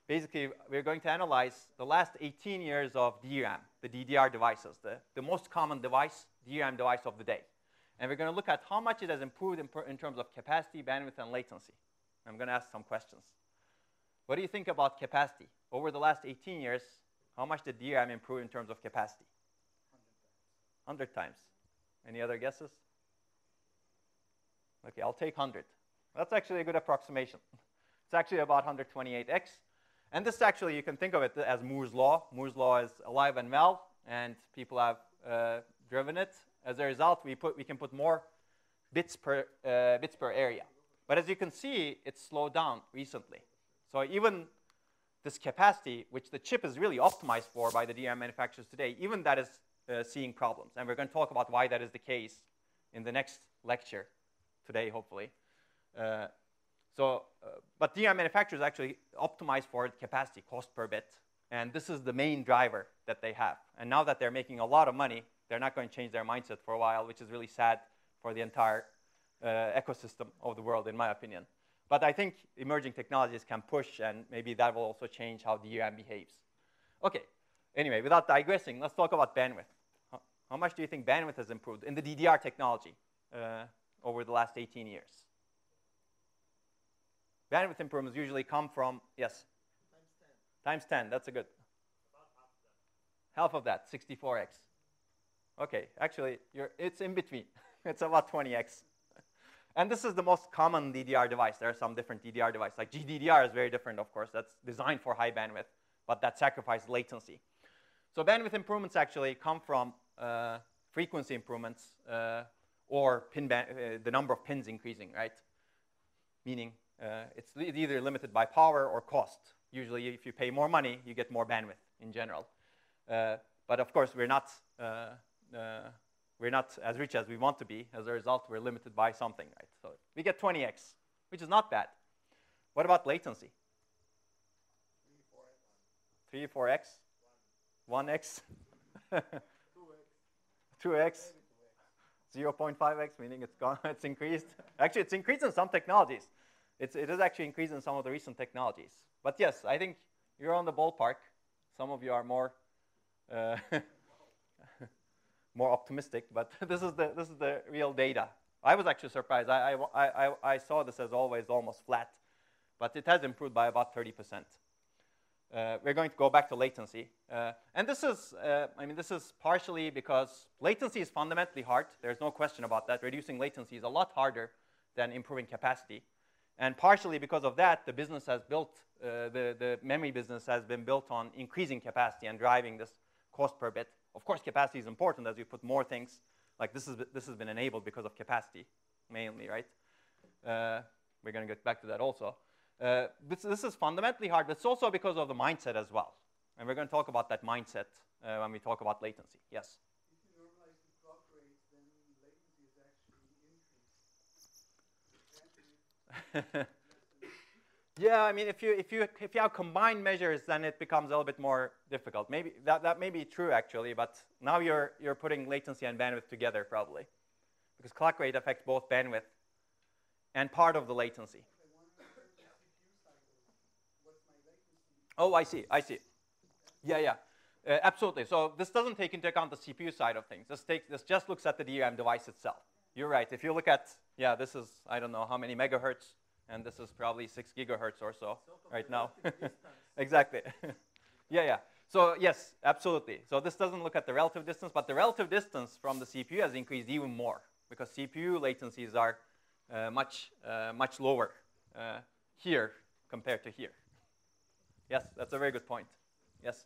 basically, we're going to analyze the last 18 years of DRAM, the DDR devices, the, the most common device, DRAM device of the day. And we're going to look at how much it has improved in, in terms of capacity, bandwidth, and latency. I'm going to ask some questions. What do you think about capacity? Over the last 18 years, how much did DRAM improve in terms of capacity? 100 times. Any other guesses? Okay, I'll take 100. That's actually a good approximation. It's actually about 128x. And this actually, you can think of it as Moore's law. Moore's law is alive and well, and people have uh, driven it. As a result, we, put, we can put more bits per, uh, bits per area. But as you can see, it's slowed down recently. So even this capacity, which the chip is really optimized for by the DRAM manufacturers today, even that is uh, seeing problems. And we're going to talk about why that is the case in the next lecture today, hopefully. Uh, so, uh, but DRAM manufacturers actually optimize for capacity, cost per bit. And this is the main driver that they have. And now that they're making a lot of money, they're not going to change their mindset for a while, which is really sad for the entire uh, ecosystem of the world, in my opinion. But I think emerging technologies can push, and maybe that will also change how DRAM behaves. OK, anyway, without digressing, let's talk about bandwidth. How much do you think bandwidth has improved in the DDR technology uh, over the last 18 years? Bandwidth improvements usually come from, yes? Times 10. Times 10, that's a good. half of that. Half of that, 64x. Okay, actually, it's in between. it's about 20x. And this is the most common DDR device. There are some different DDR devices. Like GDDR is very different, of course. That's designed for high bandwidth, but that sacrifices latency. So bandwidth improvements actually come from uh, frequency improvements uh, or pin uh, the number of pins increasing, right? Meaning uh, it's either limited by power or cost. Usually, if you pay more money, you get more bandwidth in general. Uh, but of course, we're not we're not as rich as we want to be. As a result, we're limited by something, right? So we get 20x, which is not bad. What about latency? 3, 4x? 1x? 2x? 0.5x, meaning it's gone, it's increased. Actually, it's increased in some technologies. It's, it is actually increased in some of the recent technologies. But yes, I think you're on the ballpark. Some of you are more uh, more optimistic, but this is the this is the real data. I was actually surprised. I, I, I, I saw this as always almost flat, but it has improved by about 30 percent. Uh, we're going to go back to latency. Uh, and this is, uh, I mean, this is partially because latency is fundamentally hard. There's no question about that. Reducing latency is a lot harder than improving capacity. And partially because of that, the business has built, uh, the, the memory business has been built on increasing capacity and driving this cost per bit. Of course, capacity is important as you put more things. Like this, is, this has been enabled because of capacity, mainly, right? Uh, we're going to get back to that also. Uh, this, this, is fundamentally hard, but it's also because of the mindset as well. And we're going to talk about that mindset uh, when we talk about latency. Yes? If you normalize the clock rate, then latency is actually increased. yeah, I mean, if you, if, you, if you have combined measures, then it becomes a little bit more difficult. Maybe that, that may be true, actually, but now you're, you're putting latency and bandwidth together, probably. Because clock rate affects both bandwidth and part of the latency. Oh, I see, I see. Yeah, yeah, uh, absolutely. So this doesn't take into account the CPU side of things. This, takes, this just looks at the DRAM device itself. You're right. If you look at, yeah, this is, I don't know how many megahertz, and this is probably 6 gigahertz or so right now. exactly. yeah, yeah. So yes, absolutely. So this doesn't look at the relative distance, but the relative distance from the CPU has increased even more because CPU latencies are uh, much, uh, much lower uh, here compared to here. Yes, that's a very good point. Yes?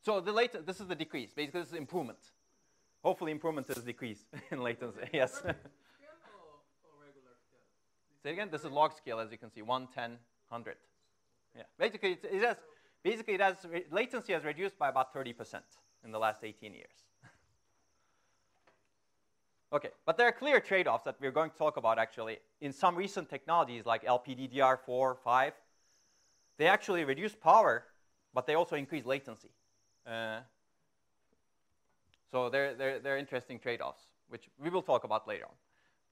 So the latency, this is the decrease. Basically, this is improvement. Hopefully, improvement is decrease in latency. yes. Say again. This is log scale, as you can see, 1, 10, 100. Yeah. Basically, it, it has, basically it has latency has reduced by about 30% in the last 18 years. okay, but there are clear trade-offs that we're going to talk about actually in some recent technologies like LPDDR4, 5. They actually reduce power, but they also increase latency. Uh, so they're, they're, they're interesting trade-offs, which we will talk about later on.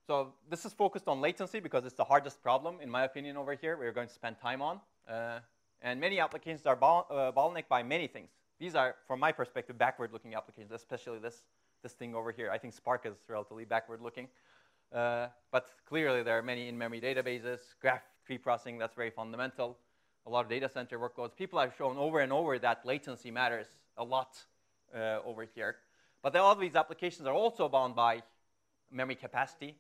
So this is focused on latency because it's the hardest problem, in my opinion, over here. We're going to spend time on. Uh, and many applications are uh, bottlenecked by many things. These are, from my perspective, backward-looking applications, especially this, this thing over here. I think Spark is relatively backward-looking. Uh, but clearly, there are many in-memory databases, graph tree processing, that's very fundamental. A lot of data center workloads. People have shown over and over that latency matters a lot uh, over here. But all of these applications are also bound by memory capacity,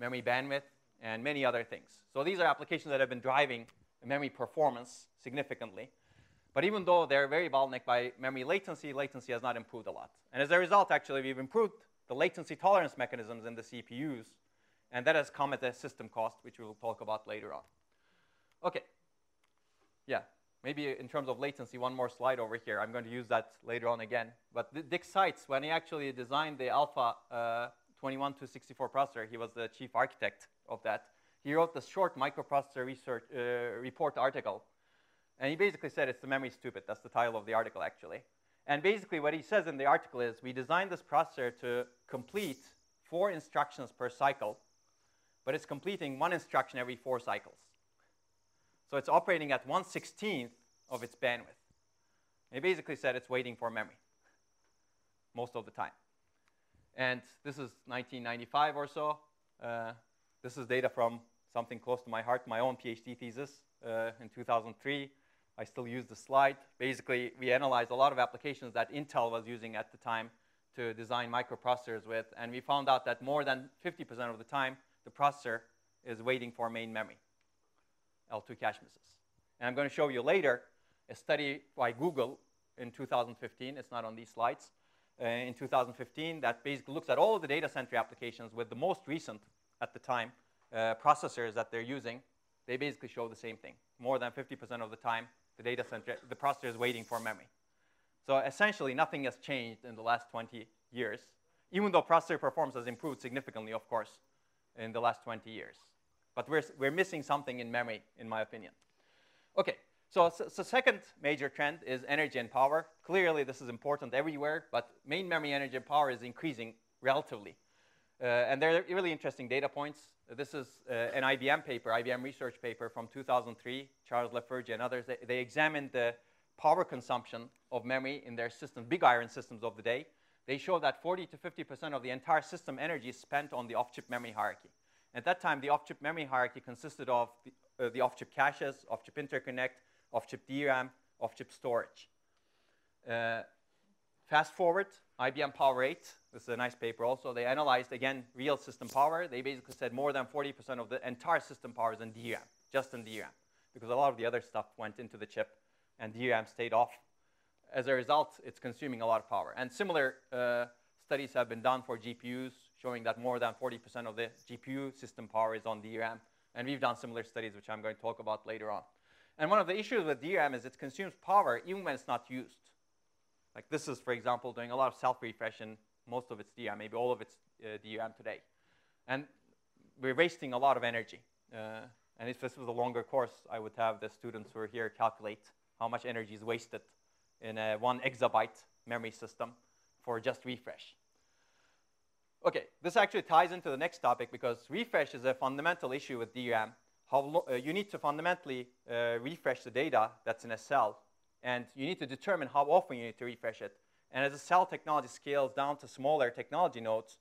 memory bandwidth, and many other things. So these are applications that have been driving memory performance significantly. But even though they're very bottlenecked by memory latency, latency has not improved a lot. And as a result, actually, we've improved the latency tolerance mechanisms in the CPUs, and that has come at a system cost, which we will talk about later on. Okay. Yeah, maybe in terms of latency, one more slide over here. I'm going to use that later on again. But Dick Sites, when he actually designed the Alpha uh, 21264 processor, he was the chief architect of that. He wrote the short microprocessor research uh, report article. And he basically said it's the memory stupid. That's the title of the article, actually. And basically what he says in the article is we designed this processor to complete four instructions per cycle, but it's completing one instruction every four cycles. So it's operating at 1 16th of its bandwidth. He basically said it's waiting for memory most of the time. And this is 1995 or so. Uh, this is data from something close to my heart, my own PhD thesis uh, in 2003. I still use the slide. Basically, we analyzed a lot of applications that Intel was using at the time to design microprocessors with, and we found out that more than 50% of the time, the processor is waiting for main memory, L2 cache misses. And I'm going to show you later a study by Google in 2015. It's not on these slides. Uh, in 2015, that basically looks at all of the data center applications with the most recent, at the time, uh, processors that they're using. They basically show the same thing. More than 50% of the time, the data center, the processor is waiting for memory. So essentially, nothing has changed in the last 20 years, even though processor performance has improved significantly, of course, in the last 20 years. But we're, we're missing something in memory, in my opinion. OK, so, so, so second major trend is energy and power. Clearly, this is important everywhere, but main memory energy and power is increasing relatively. Uh, and there are really interesting data points. This is uh, an IBM paper, IBM research paper from 2003, Charles Lefurgy and others. They, they examined the power consumption of memory in their systems, big iron systems of the day. They show that 40 to 50% of the entire system energy is spent on the off-chip memory hierarchy. At that time, the off-chip memory hierarchy consisted of the, uh, the off-chip caches, off-chip interconnect, off-chip DRAM, off-chip storage. Uh, fast forward, IBM Power 8, this is a nice paper also, they analyzed, again, real system power. They basically said more than 40% of the entire system power is in DRAM, just in DRAM, because a lot of the other stuff went into the chip, and DRAM stayed off. As a result, it's consuming a lot of power. And similar uh, studies have been done for GPUs, showing that more than 40% of the GPU system power is on DRAM. And we've done similar studies, which I'm going to talk about later on. And one of the issues with DRAM is it consumes power even when it's not used. Like this is, for example, doing a lot of self-refresh in most of its DRAM, maybe all of its uh, DRAM today. And we're wasting a lot of energy. Uh, and if this was a longer course, I would have the students who are here calculate how much energy is wasted in a one exabyte memory system for just refresh. Okay, this actually ties into the next topic because refresh is a fundamental issue with DRAM. How uh, you need to fundamentally uh, refresh the data that's in a cell, and you need to determine how often you need to refresh it. And as the cell technology scales down to smaller technology nodes,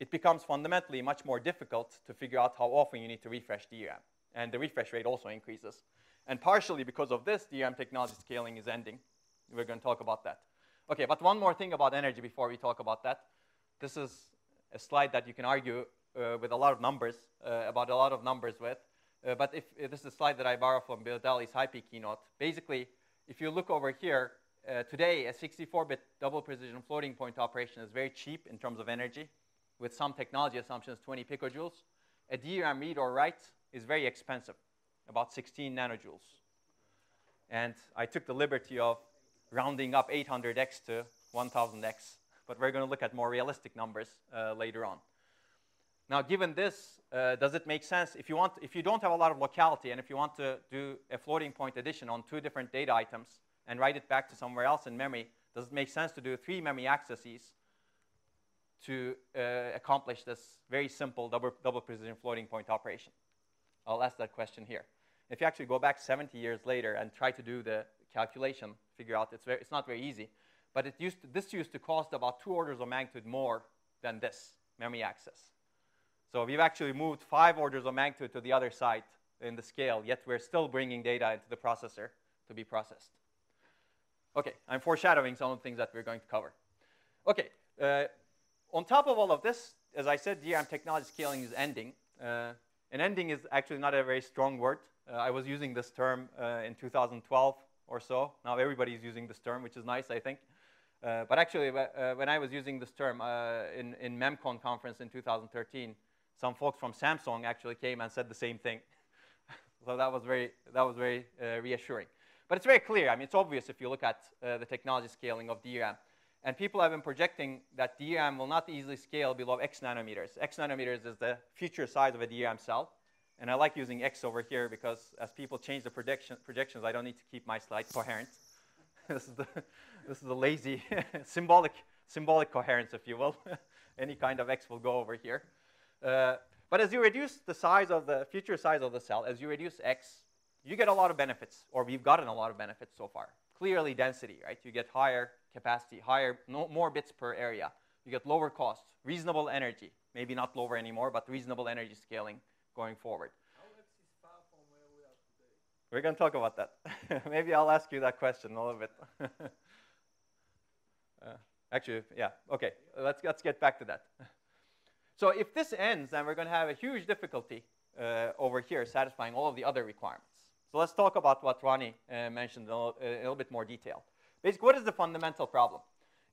it becomes fundamentally much more difficult to figure out how often you need to refresh DRAM. And the refresh rate also increases. And partially because of this, DRAM technology scaling is ending. We're going to talk about that. Okay, but one more thing about energy before we talk about that. This is a slide that you can argue uh, with a lot of numbers, uh, about a lot of numbers with. Uh, but if, if, this is a slide that I borrowed from Bill Dally's HiPEAC keynote, basically, if you look over here, uh, today a 64-bit double precision floating point operation is very cheap in terms of energy, with some technology assumptions, 20 picojoules. A DRAM read or write is very expensive, about 16 nanojoules. And I took the liberty of rounding up 800x to 1000x but we're going to look at more realistic numbers uh, later on. Now, given this, uh, does it make sense if you want, if you don't have a lot of locality and if you want to do a floating point addition on two different data items and write it back to somewhere else in memory, does it make sense to do three memory accesses to uh, accomplish this very simple double, double precision floating point operation? I'll ask that question here. If you actually go back 70 years later and try to do the calculation, figure out it's, very, it's not very easy. But it used to, this used to cost about two orders of magnitude more than this memory access. So we've actually moved five orders of magnitude to the other side in the scale, yet we're still bringing data into the processor to be processed. Okay, I'm foreshadowing some of the things that we're going to cover. Okay, uh, on top of all of this, as I said, DRAM technology scaling is ending. Uh, and ending is actually not a very strong word. Uh, I was using this term uh, in 2012 or so. Now everybody's using this term, which is nice, I think. Uh, but actually, uh, when I was using this term uh, in, in MEMCON conference in 2013, some folks from Samsung actually came and said the same thing. so that was very, that was very uh, reassuring. But it's very clear. I mean, it's obvious if you look at uh, the technology scaling of DRAM. And people have been projecting that DRAM will not easily scale below X nanometers. X nanometers is the feature size of a DRAM cell. And I like using X over here because as people change the prediction, projections, I don't need to keep my slide coherent. this is the this is a lazy symbolic, symbolic coherence, if you will. Any kind of x will go over here. Uh, but as you reduce the size of the feature size of the cell, as you reduce x, you get a lot of benefits, or we've gotten a lot of benefits so far. Clearly density, right? You get higher capacity, higher, no, more bits per area. You get lower cost, reasonable energy. Maybe not lower anymore, but reasonable energy scaling going forward. We're going to talk about that. Maybe I'll ask you that question a little bit. Uh, actually, yeah, okay, let's, let's get back to that. So if this ends, then we're going to have a huge difficulty uh, over here satisfying all of the other requirements. So let's talk about what Ronnie uh, mentioned in a, little, a little bit more detail. Basically, what is the fundamental problem?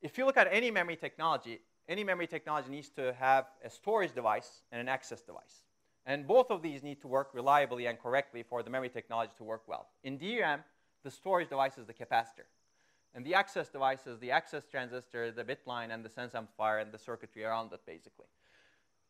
If you look at any memory technology, any memory technology needs to have a storage device and an access device. And both of these need to work reliably and correctly for the memory technology to work well. In DRAM, the storage device is the capacitor. And the access device is the access transistor, the bit line, and the sense amplifier, and the circuitry around it, basically.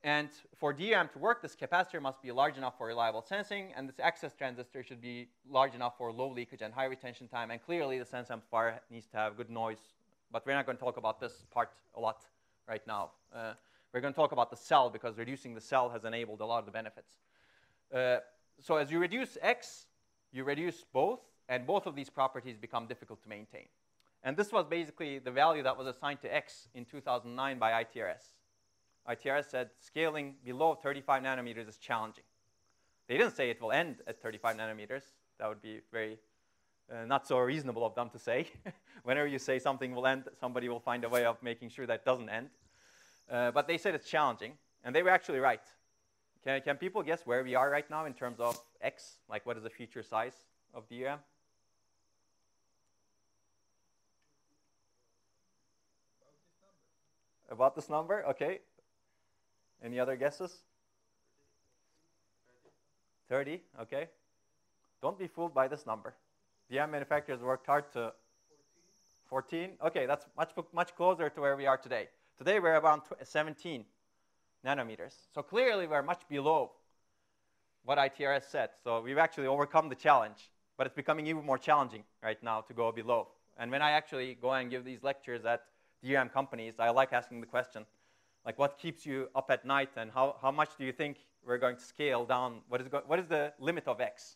And for DRAM to work, this capacitor must be large enough for reliable sensing, and this access transistor should be large enough for low leakage and high retention time. And clearly, the sense amplifier needs to have good noise. But we're not going to talk about this part a lot right now. Uh, we're going to talk about the cell because reducing the cell has enabled a lot of the benefits. Uh, so as you reduce X, you reduce both, and both of these properties become difficult to maintain. And this was basically the value that was assigned to X in 2009 by ITRS. ITRS said scaling below 35 nanometers is challenging. They didn't say it will end at 35 nanometers. That would be very uh, not so reasonable of them to say. Whenever you say something will end, somebody will find a way of making sure that doesn't end. Uh, but they said it's challenging, and they were actually right. Can, can people guess where we are right now in terms of X? Like what is the feature size of DRAM? About this number? Okay. Any other guesses? 30, okay. Don't be fooled by this number. DRAM manufacturers worked hard to 14. Okay, that's much, much closer to where we are today. Today we're around 17 nanometers. So clearly we're much below what ITRS said. So we've actually overcome the challenge, but it's becoming even more challenging right now to go below. And when I actually go and give these lectures at DRAM companies, I like asking the question, like what keeps you up at night and how, how much do you think we're going to scale down? What is, what is the limit of X?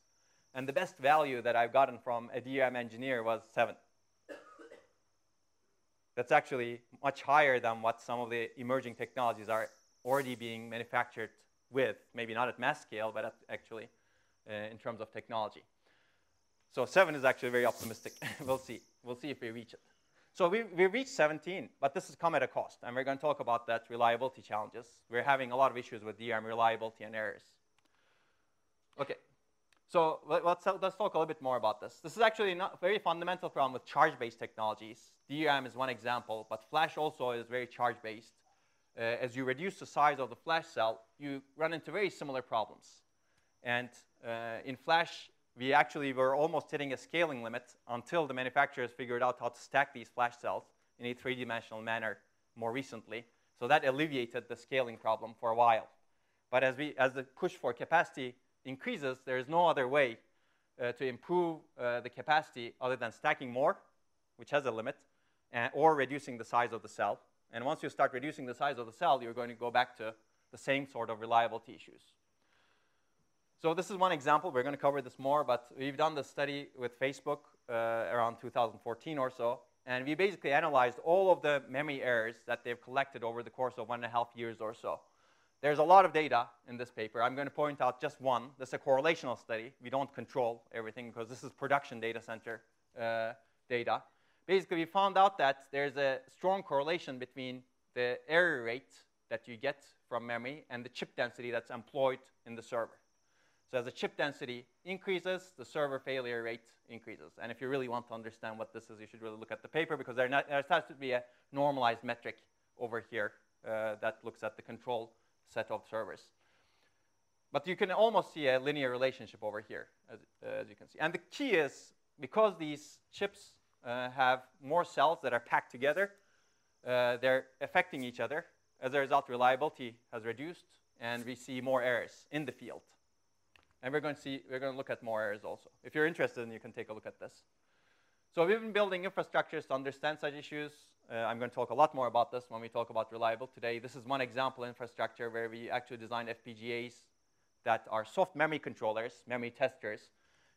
And the best value that I've gotten from a DRAM engineer was seven. That's actually much higher than what some of the emerging technologies are already being manufactured with, maybe not at mass scale, but actually uh, in terms of technology. So seven is actually very optimistic. we'll see. We'll see if we reach it. So we, we reached 17, but this has come at a cost. And we're going to talk about that reliability challenges. We're having a lot of issues with DRAM reliability and errors. OK, so let, us let's talk a little bit more about this. This is actually a very fundamental problem with charge-based technologies. DRAM is one example, but flash also is very charge-based. Uh, as you reduce the size of the flash cell, you run into very similar problems. And uh, in flash, we actually were almost hitting a scaling limit until the manufacturers figured out how to stack these flash cells in a three-dimensional manner more recently. So that alleviated the scaling problem for a while. But as, we, as the push for capacity increases, there is no other way uh, to improve uh, the capacity other than stacking more, which has a limit, and, or reducing the size of the cell. And once you start reducing the size of the cell, you're going to go back to the same sort of reliability issues. So this is one example. We're going to cover this more, but we've done this study with Facebook uh, around 2014 or so. And we basically analyzed all of the memory errors that they've collected over the course of one and a half years or so. There's a lot of data in this paper. I'm going to point out just one. This is a correlational study. We don't control everything because this is production data center uh, data. Basically, we found out that there's a strong correlation between the error rate that you get from memory and the chip density that's employed in the server. So as the chip density increases, the server failure rate increases. And if you really want to understand what this is, you should really look at the paper because there, not, there has to be a normalized metric over here uh, that looks at the control set of servers. But you can almost see a linear relationship over here, as, uh, as you can see. And the key is, because these chips uh, have more cells that are packed together, uh, they're affecting each other. As a result, reliability has reduced, and we see more errors in the field. And we're going to see, we're going to look at more errors also. If you're interested, then you can take a look at this. So we've been building infrastructures to understand such issues. Uh, I'm going to talk a lot more about this when we talk about reliable today. This is one example infrastructure where we actually design FPGAs that are soft memory controllers, memory testers,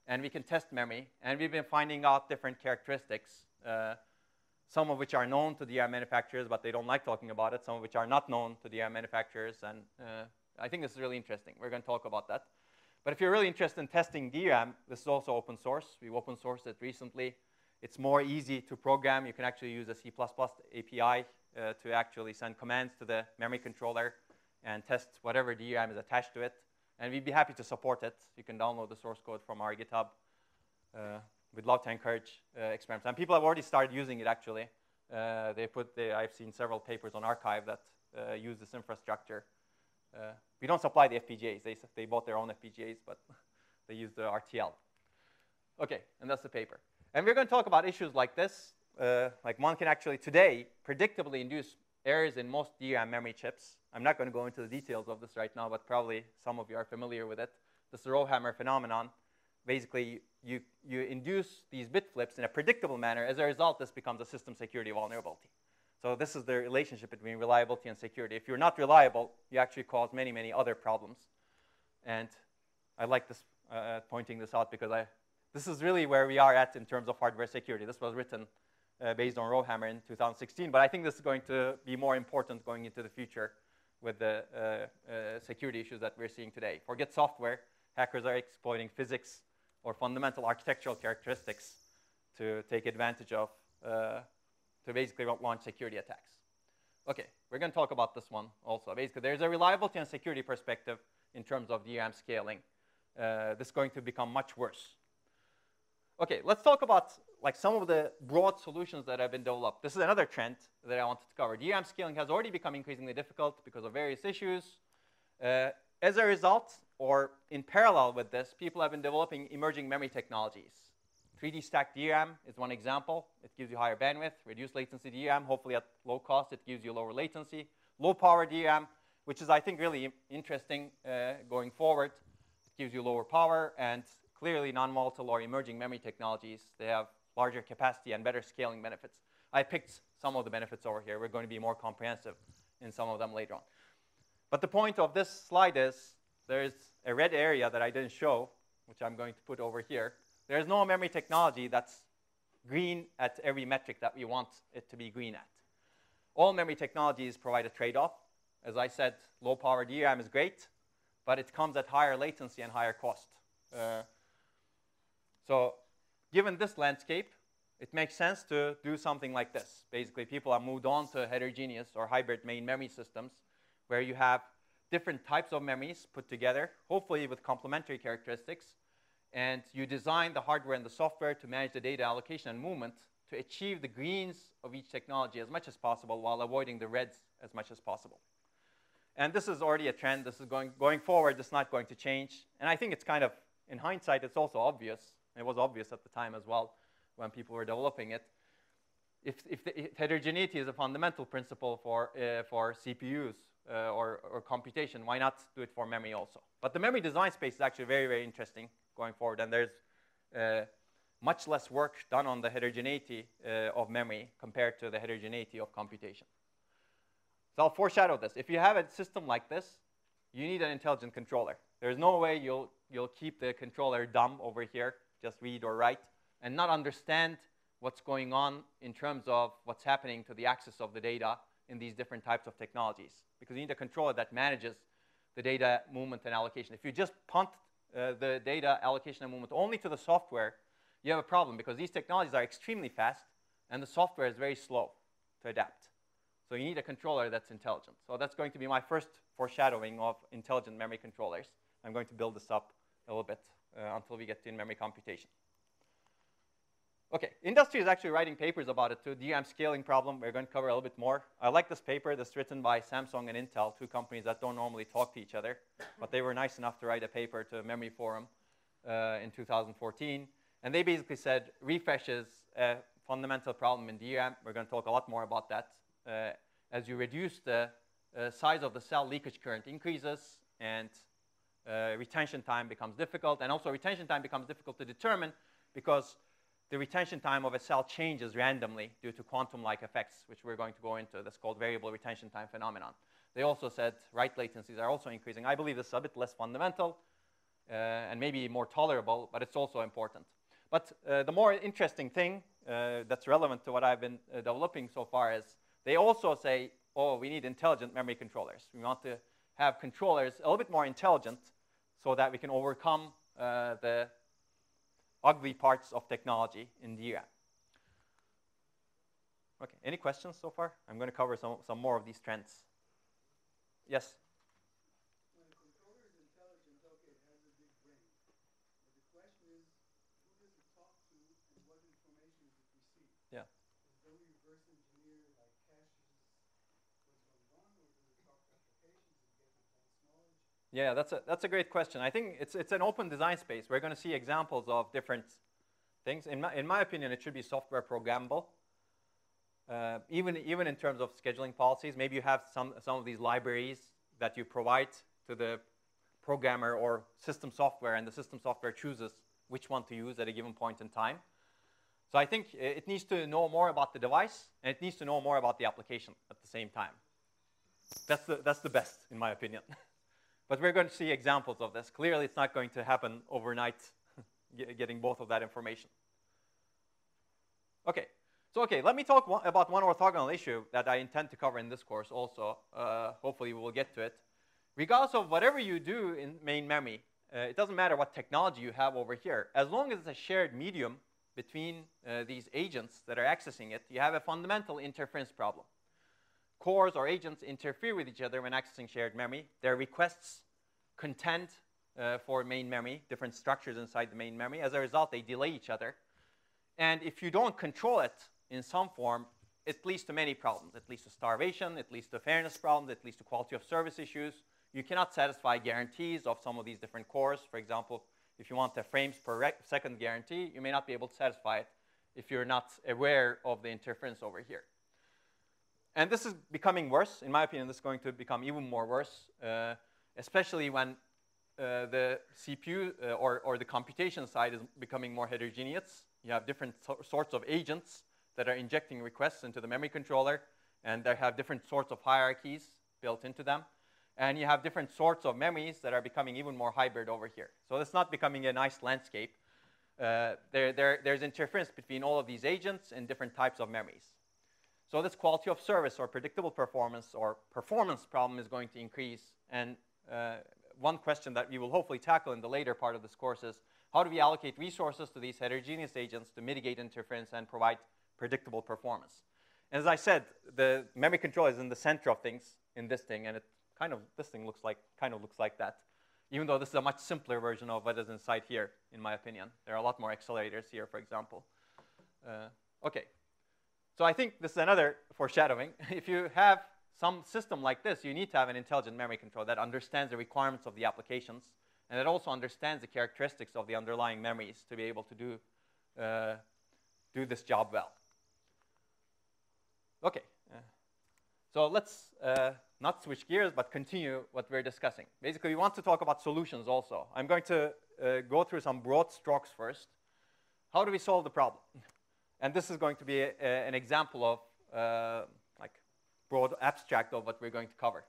and we can test memory. And we've been finding out different characteristics, uh, some of which are known to DRAM manufacturers, but they don't like talking about it, some of which are not known to DRAM manufacturers. And uh, I think this is really interesting. We're going to talk about that. But if you're really interested in testing DRAM, this is also open source. We've open sourced it recently. It's more easy to program. You can actually use a C++ API uh, to actually send commands to the memory controller and test whatever DRAM is attached to it. And we'd be happy to support it. You can download the source code from our GitHub. Uh, we'd love to encourage uh, experiments. And people have already started using it, actually. Uh, they put the, I've seen several papers on arXiv that uh, use this infrastructure. Uh, we don't supply the FPGAs. They, they bought their own FPGAs, but they use the RTL. OK, and that's the paper. And we're going to talk about issues like this. Uh, like one can actually today predictably induce errors in most DRAM memory chips. I'm not going to go into the details of this right now, but probably some of you are familiar with it. This Rowhammer phenomenon. Basically, you, you induce these bit flips in a predictable manner. As a result, this becomes a system security vulnerability. So this is the relationship between reliability and security. If you're not reliable, you actually cause many, many other problems. And I like this, uh, pointing this out because I, this is really where we are at in terms of hardware security. This was written uh, based on Rowhammer in 2016. But I think this is going to be more important going into the future with the uh, uh, security issues that we're seeing today. Forget software. Hackers are exploiting physics or fundamental architectural characteristics to take advantage of, uh, to basically launch security attacks. OK, we're going to talk about this one also. Basically, there's a reliability and security perspective in terms of DRAM scaling. Uh, this is going to become much worse. OK, let's talk about like some of the broad solutions that have been developed. This is another trend that I wanted to cover. DRAM scaling has already become increasingly difficult because of various issues. Uh, as a result, or in parallel with this, people have been developing emerging memory technologies. 3D stacked DRAM is one example. It gives you higher bandwidth, reduced latency DRAM, hopefully at low cost, it gives you lower latency. Low power DRAM, which is, I think, really interesting uh, going forward. It gives you lower power, and clearly non-volatile or emerging memory technologies, they have larger capacity and better scaling benefits. I picked some of the benefits over here. We're going to be more comprehensive in some of them later on. But the point of this slide is there's a red area that I didn't show, which I'm going to put over here. There's no memory technology that's green at every metric that we want it to be green at. All memory technologies provide a trade-off. As I said, low power DRAM is great, but it comes at higher latency and higher cost. Uh, so given this landscape, it makes sense to do something like this. Basically, people have moved on to heterogeneous or hybrid main memory systems where you have different types of memories put together, hopefully with complementary characteristics, and you design the hardware and the software to manage the data allocation and movement to achieve the greens of each technology as much as possible while avoiding the reds as much as possible. And this is already a trend. This is going, going forward, is not going to change. And I think it's kind of, in hindsight, it's also obvious it was obvious at the time as well when people were developing it. If, if, the, if heterogeneity is a fundamental principle for, uh, for CPUs uh, or, or computation, why not do it for memory also? But the memory design space is actually very, very interesting going forward. And there's uh, much less work done on the heterogeneity uh, of memory compared to the heterogeneity of computation. So I'll foreshadow this. If you have a system like this, you need an intelligent controller. There's no way you'll, you'll keep the controller dumb over here just read or write, and not understand what's going on in terms of what's happening to the access of the data in these different types of technologies. Because you need a controller that manages the data movement and allocation. If you just punt uh, the data allocation and movement only to the software, you have a problem because these technologies are extremely fast and the software is very slow to adapt. So you need a controller that's intelligent. So that's going to be my first foreshadowing of intelligent memory controllers. I'm going to build this up a little bit uh, until we get to in-memory computation. Okay, industry is actually writing papers about it too. DRAM scaling problem, we're going to cover a little bit more. I like this paper that's written by Samsung and Intel, two companies that don't normally talk to each other, but they were nice enough to write a paper to a Memory Forum uh, in 2014. And they basically said refresh is a fundamental problem in DRAM. We're going to talk a lot more about that. Uh, as you reduce the uh, size of the cell, leakage current increases, and uh, retention time becomes difficult. And also retention time becomes difficult to determine because the retention time of a cell changes randomly due to quantum-like effects, which we're going to go into. That's called variable retention time phenomenon. They also said write latencies are also increasing. I believe this is a bit less fundamental uh, and maybe more tolerable, but it's also important. But uh, the more interesting thing uh, that's relevant to what I've been uh, developing so far is they also say, oh, we need intelligent memory controllers. We want to have controllers a little bit more intelligent so that we can overcome uh, the ugly parts of technology in DRAM. Okay, any questions so far? I'm going to cover some, some more of these trends. Yes? When a controller is intelligent, how Yeah, that's a, that's a great question. I think it's, it's an open design space. We're going to see examples of different things. In my, in my opinion, it should be software programmable. Uh, even, even in terms of scheduling policies, maybe you have some, some of these libraries that you provide to the programmer or system software, and the system software chooses which one to use at a given point in time. So I think it needs to know more about the device, and it needs to know more about the application at the same time. That's the, that's the best, in my opinion. but we're going to see examples of this. Clearly, it's not going to happen overnight, getting both of that information. Okay, so okay, let me talk one, about one orthogonal issue that I intend to cover in this course also. Uh, hopefully, we will get to it. Regardless of whatever you do in main memory, uh, it doesn't matter what technology you have over here. As long as it's a shared medium between uh, these agents that are accessing it, you have a fundamental interference problem. Cores or agents interfere with each other when accessing shared memory. Their requests contend uh, for main memory, different structures inside the main memory. As a result, they delay each other. And if you don't control it in some form, it leads to many problems. It leads to starvation, it leads to fairness problems, it leads to quality of service issues. You cannot satisfy guarantees of some of these different cores. For example, if you want a frames per second guarantee, you may not be able to satisfy it if you're not aware of the interference over here. And this is becoming worse. In my opinion, this is going to become even more worse, uh, especially when uh, the CPU uh, or, or the computation side is becoming more heterogeneous. You have different so sorts of agents that are injecting requests into the memory controller, and they have different sorts of hierarchies built into them. And you have different sorts of memories that are becoming even more hybrid over here. So it's not becoming a nice landscape. Uh, there, there, there's interference between all of these agents and different types of memories. So this quality of service or predictable performance or performance problem is going to increase. And uh, one question that we will hopefully tackle in the later part of this course is how do we allocate resources to these heterogeneous agents to mitigate interference and provide predictable performance? And as I said, the memory control is in the center of things in this thing, and it kind of, this thing looks like, kind of looks like that. Even though this is a much simpler version of what is inside here, in my opinion. There are a lot more accelerators here, for example. Uh, okay, so I think this is another foreshadowing. if you have some system like this, you need to have an intelligent memory control that understands the requirements of the applications and that also understands the characteristics of the underlying memories to be able to do, uh, do this job well. Okay, uh, so let's uh, not switch gears, but continue what we're discussing. Basically, we want to talk about solutions also. I'm going to uh, go through some broad strokes first. How do we solve the problem? And this is going to be a, a, an example of uh, like broad abstract of what we're going to cover.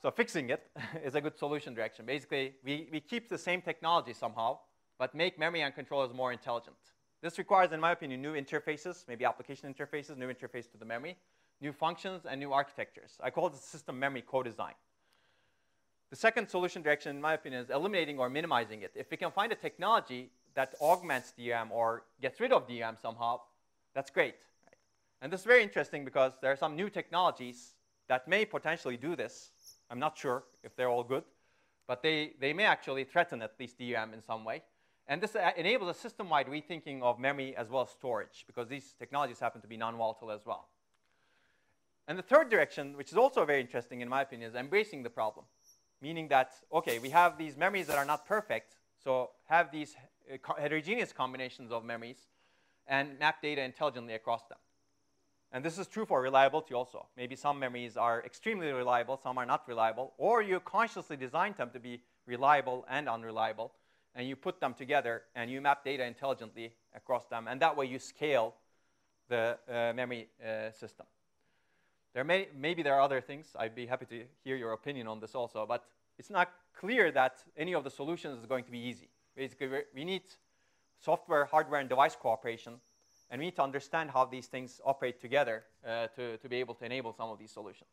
So fixing it is a good solution direction. Basically, we, we keep the same technology somehow, but make memory and controllers more intelligent. This requires, in my opinion, new interfaces, maybe application interfaces, new interface to the memory, new functions, and new architectures. I call it system memory co-design. The second solution direction, in my opinion, is eliminating or minimizing it. If we can find a technology that augments DRAM or gets rid of DRAM somehow, that's great. Right? And this is very interesting because there are some new technologies that may potentially do this. I'm not sure if they're all good, but they, they may actually threaten at least DRAM in some way. And this uh, enables a system-wide rethinking of memory as well as storage, because these technologies happen to be non-volatile as well. And the third direction, which is also very interesting in my opinion, is embracing the problem. Meaning that, okay, we have these memories that are not perfect, so have these heterogeneous combinations of memories and map data intelligently across them. And this is true for reliability also. Maybe some memories are extremely reliable, some are not reliable, or you consciously designed them to be reliable and unreliable, and you put them together and you map data intelligently across them, and that way you scale the uh, memory uh, system. There may, maybe there are other things. I'd be happy to hear your opinion on this also, but it's not clear that any of the solutions is going to be easy. Basically, we need software, hardware, and device cooperation, and we need to understand how these things operate together uh, to, to be able to enable some of these solutions.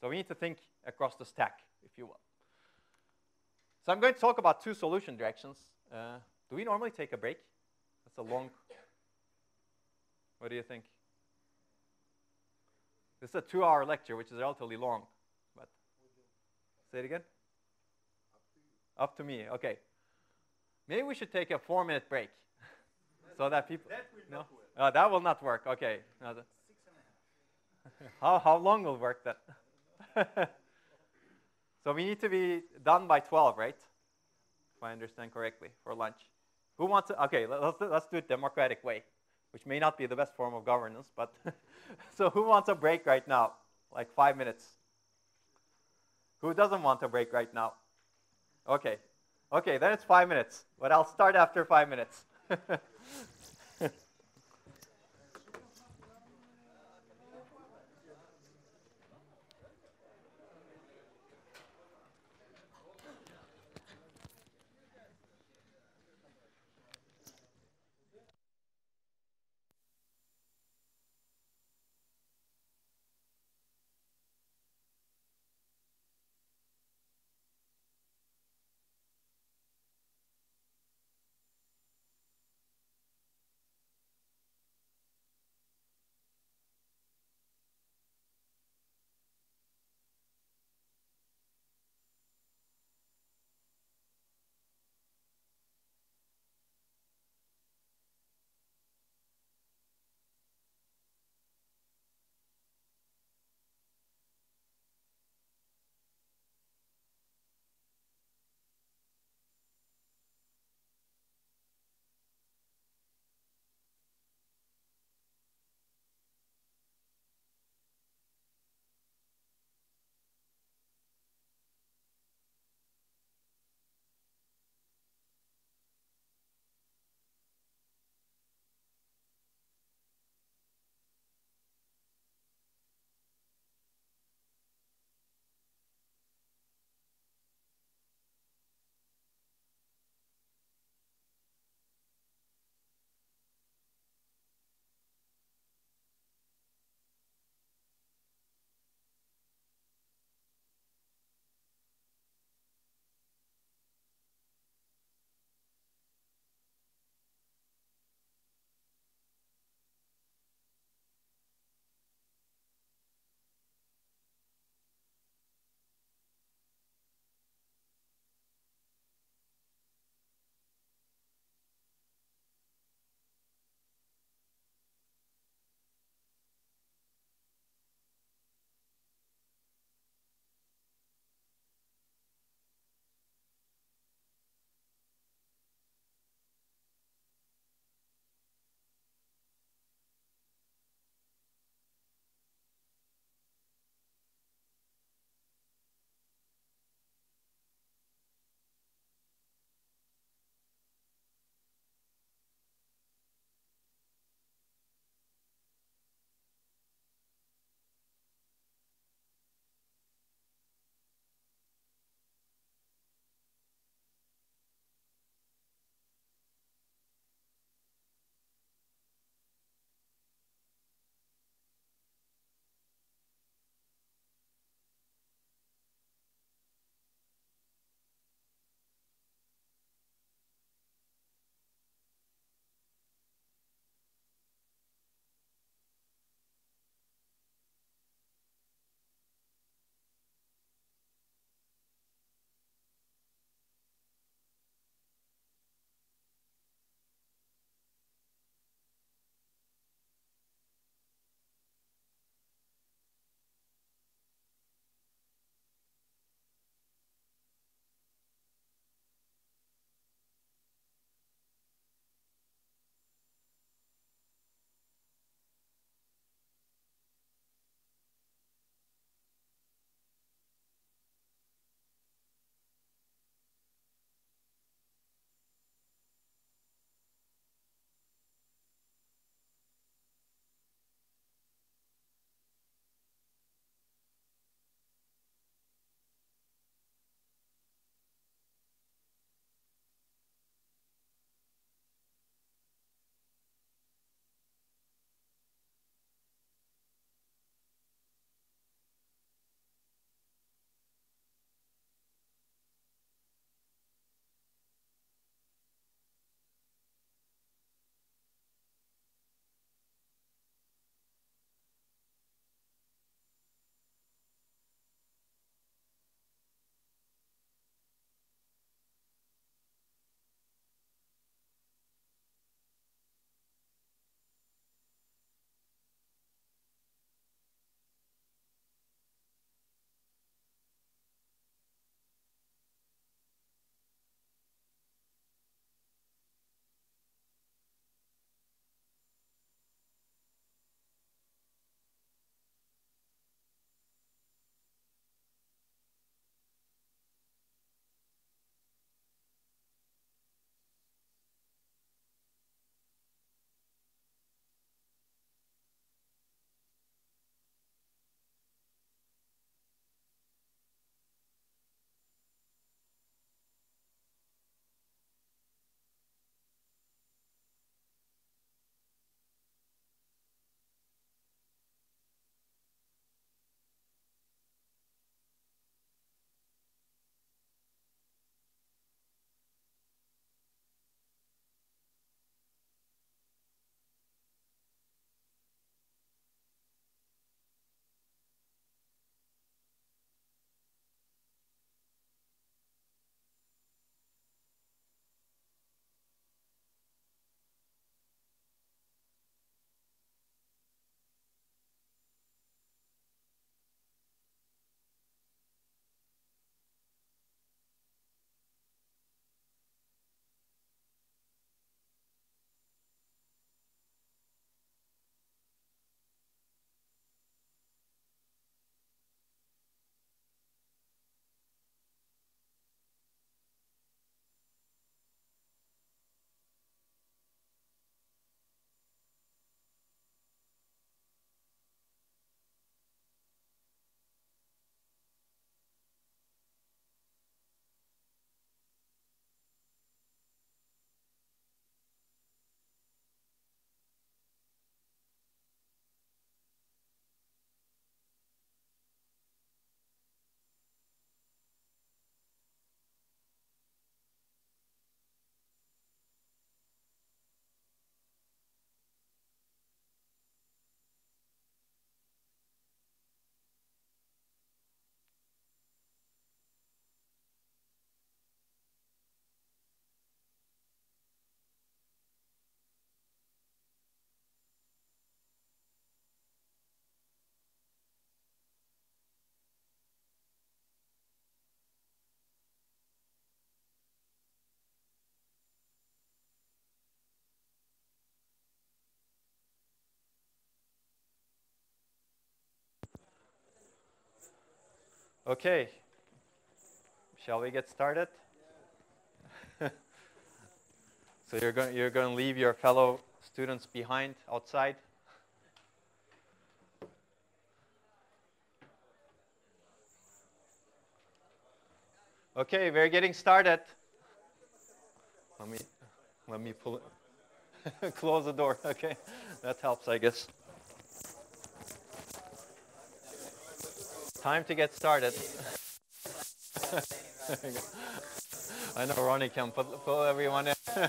So we need to think across the stack, if you will. So I'm going to talk about two solution directions. Uh, do we normally take a break? That's a long. What do you think? This is a two-hour lecture, which is relatively long. But say it again. Up to, Up to me. Okay. Maybe we should take a four minute break so that people. That will no? not work. Uh, that will not work. Okay. No, how, how long will work that? So we need to be done by 12, right? If I understand correctly, for lunch. Who wants to? Okay, let- let's, let's do it democratic way, which may not be the best form of governance, but so who wants a break right now? Like five minutes. Who doesn't want a break right now? Okay. Okay, then it's five minutes, but I'll start after five minutes. Okay. Shall we get started? so you're going you're going to leave your fellow students behind outside? Okay, we're getting started. Let me let me pull it. Close the door. Okay. That helps, I guess. Time to get started. I know Ronnie can put, pull everyone in. I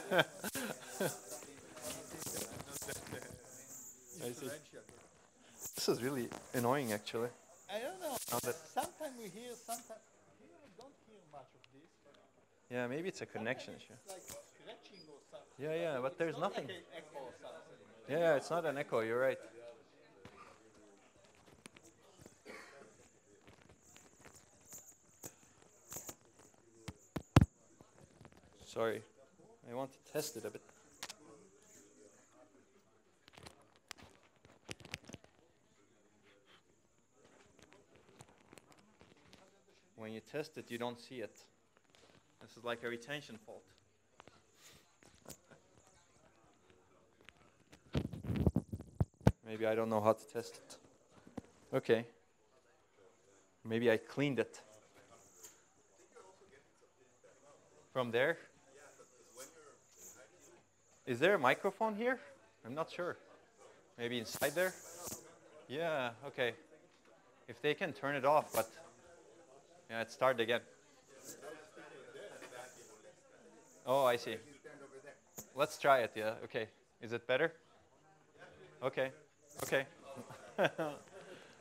see. This is really annoying, actually. I don't know. Sometimes we hear, sometimes here I don't hear much of this. Yeah, maybe it's a connection issue. Like scratching or something. Yeah, yeah, but there's not nothing. Like an echo or something. Yeah, it's not an echo. You're right. Sorry, I want to test it a bit. When you test it, you don't see it. This is like a retention fault. Maybe I don't know how to test it. Okay. Maybe I cleaned it. From there? Is there a microphone here? I'm not sure. Maybe inside there? Yeah, okay. If they can turn it off, but yeah, it started again. Oh, I see. Let's try it, yeah. Okay. Is it better? Okay. Okay.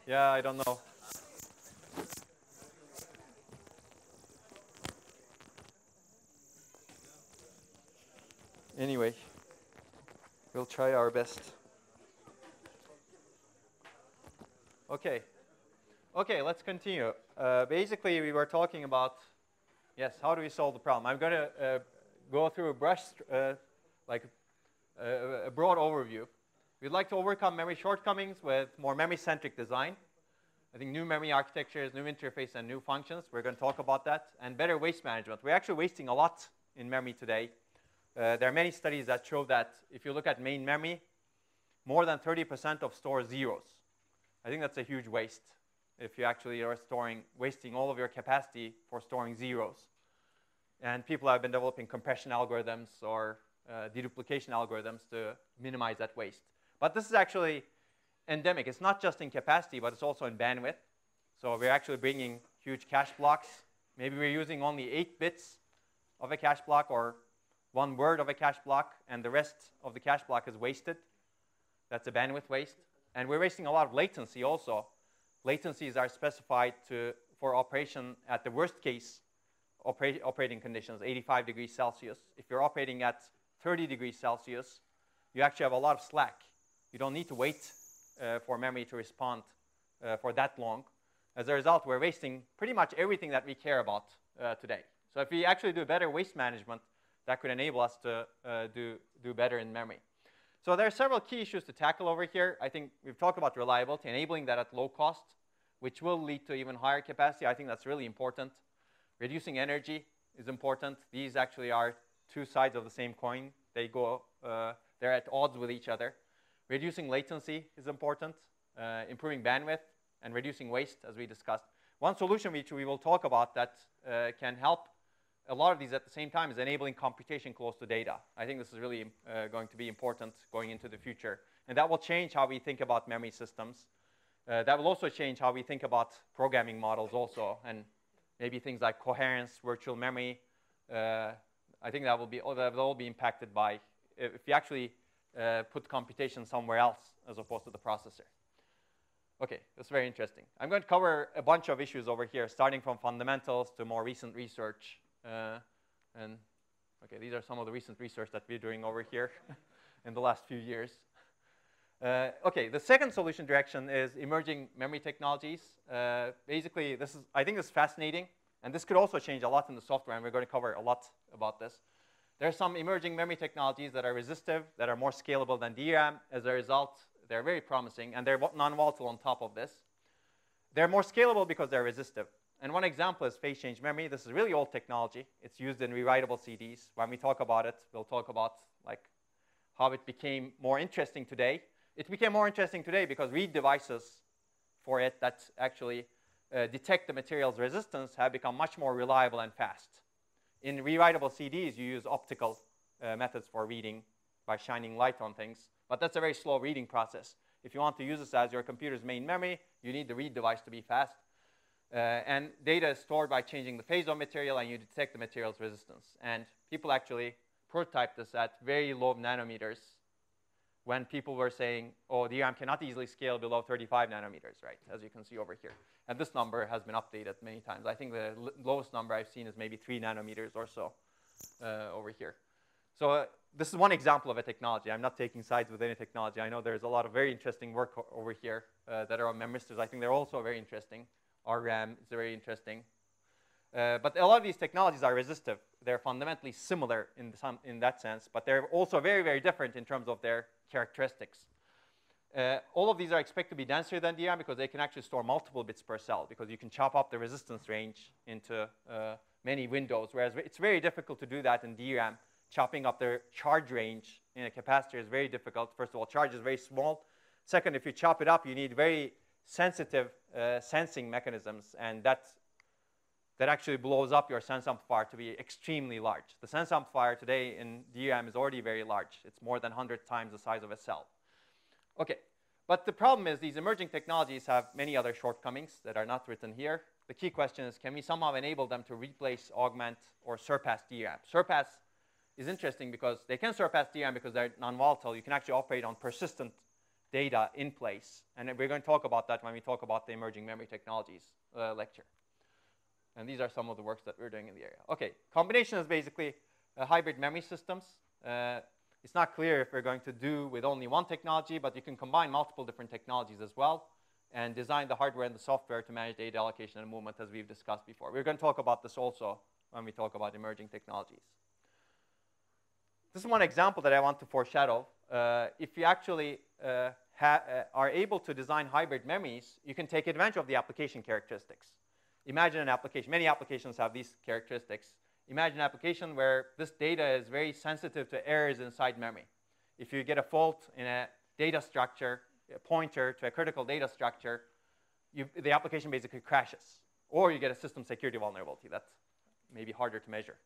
yeah, I don't know. Anyway, we'll try our best. Okay. Okay, let's continue. Uh, basically, we were talking about, yes, how do we solve the problem? I'm going to uh, go through a brush, uh, like uh, a broad overview. We'd like to overcome memory shortcomings with more memory-centric design. I think new memory architectures, new interface, and new functions. We're going to talk about that. And better waste management. We're actually wasting a lot in memory today. Uh, there are many studies that show that if you look at main memory, more than 30% of store zeros. I think that's a huge waste if you actually are storing, wasting all of your capacity for storing zeros. And people have been developing compression algorithms or uh, deduplication algorithms to minimize that waste. But this is actually endemic. It's not just in capacity, but it's also in bandwidth. So we're actually bringing huge cache blocks. Maybe we're using only eight bits of a cache block or one word of a cache block, and the rest of the cache block is wasted. That's a bandwidth waste. And we're wasting a lot of latency also. Latencies are specified to, for operation at the worst case opera operating conditions, 85 degrees Celsius. If you're operating at 30 degrees Celsius, you actually have a lot of slack. You don't need to wait uh, for memory to respond uh, for that long. As a result, we're wasting pretty much everything that we care about uh, today. So if we actually do better waste management, that could enable us to uh, do, do better in memory. So there are several key issues to tackle over here. I think we've talked about reliability, enabling that at low cost, which will lead to even higher capacity. I think that's really important. Reducing energy is important. These actually are two sides of the same coin. They go, uh, they're at odds with each other. Reducing latency is important. Uh, improving bandwidth and reducing waste, as we discussed. One solution which we will talk about that uh, can help a lot of these at the same time is enabling computation close to data. I think this is really uh, going to be important going into the future. And that will change how we think about memory systems. Uh, that will also change how we think about programming models also, and maybe things like coherence, virtual memory. Uh, I think that will be that will all be impacted by if you actually uh, put computation somewhere else as opposed to the processor. Okay, that's very interesting. I'm going to cover a bunch of issues over here, starting from fundamentals to more recent research. Uh, and okay, these are some of the recent research that we're doing over here in the last few years. Uh, okay, the second solution direction is emerging memory technologies. Uh, basically, this is I think this is fascinating, and this could also change a lot in the software, and we're going to cover a lot about this. There are some emerging memory technologies that are resistive, that are more scalable than DRAM. As a result, they're very promising, and they're non-volatile on top of this. they're more scalable because they're resistive. And one example is phase change memory. This is really old technology. It's used in rewritable CDs. When we talk about it, we'll talk about like how it became more interesting today. It became more interesting today because read devices for it that actually uh, detect the material's resistance have become much more reliable and fast. In rewritable CDs, you use optical uh, methods for reading by shining light on things, but that's a very slow reading process. If you want to use this as your computer's main memory, you need the read device to be fast. Uh, and data is stored by changing the phase of material, and you detect the material's resistance. And people actually prototyped this at very low nanometers when people were saying, oh, DRAM cannot easily scale below 35 nanometers, right, as you can see over here. And this number has been updated many times. I think the lowest number I've seen is maybe 3 nanometers or so uh, over here. So uh, this is one example of a technology. I'm not taking sides with any technology. I know there's a lot of very interesting work over here uh, that are on memristors. I think they're also very interesting. RRAM is very interesting. Uh, but a lot of these technologies are resistive. They're fundamentally similar in, some, in that sense, but they're also very, very different in terms of their characteristics. Uh, all of these are expected to be denser than DRAM because they can actually store multiple bits per cell because you can chop up the resistance range into uh, many windows, whereas it's very difficult to do that in DRAM. Chopping up the charge range in a capacitor is very difficult. First of all, charge is very small. Second, if you chop it up, you need very sensitive uh, sensing mechanisms, and that, that actually blows up your sense amplifier to be extremely large. The sense amplifier today in DRAM is already very large. It's more than 100 times the size of a cell. Okay, but the problem is these emerging technologies have many other shortcomings that are not written here. The key question is, can we somehow enable them to replace, augment, or surpass DRAM? Surpass is interesting because they can surpass DRAM because they're non-volatile. You can actually operate on persistent data in place. And we're going to talk about that when we talk about the emerging memory technologies uh, lecture. And these are some of the works that we're doing in the area. Okay, combination is basically uh, hybrid memory systems. Uh, it's not clear if we're going to do with only one technology, but you can combine multiple different technologies as well and design the hardware and the software to manage data allocation and movement as we've discussed before. We're going to talk about this also when we talk about emerging technologies. This is one example that I want to foreshadow. Uh, if you actually uh, Uh, are able to design hybrid memories, you can take advantage of the application characteristics. Imagine an application. Many applications have these characteristics. Imagine an application where this data is very sensitive to errors inside memory. If you get a fault in a data structure, a pointer to a critical data structure, you, the application basically crashes. Or you get a system security vulnerability. That's maybe harder to measure.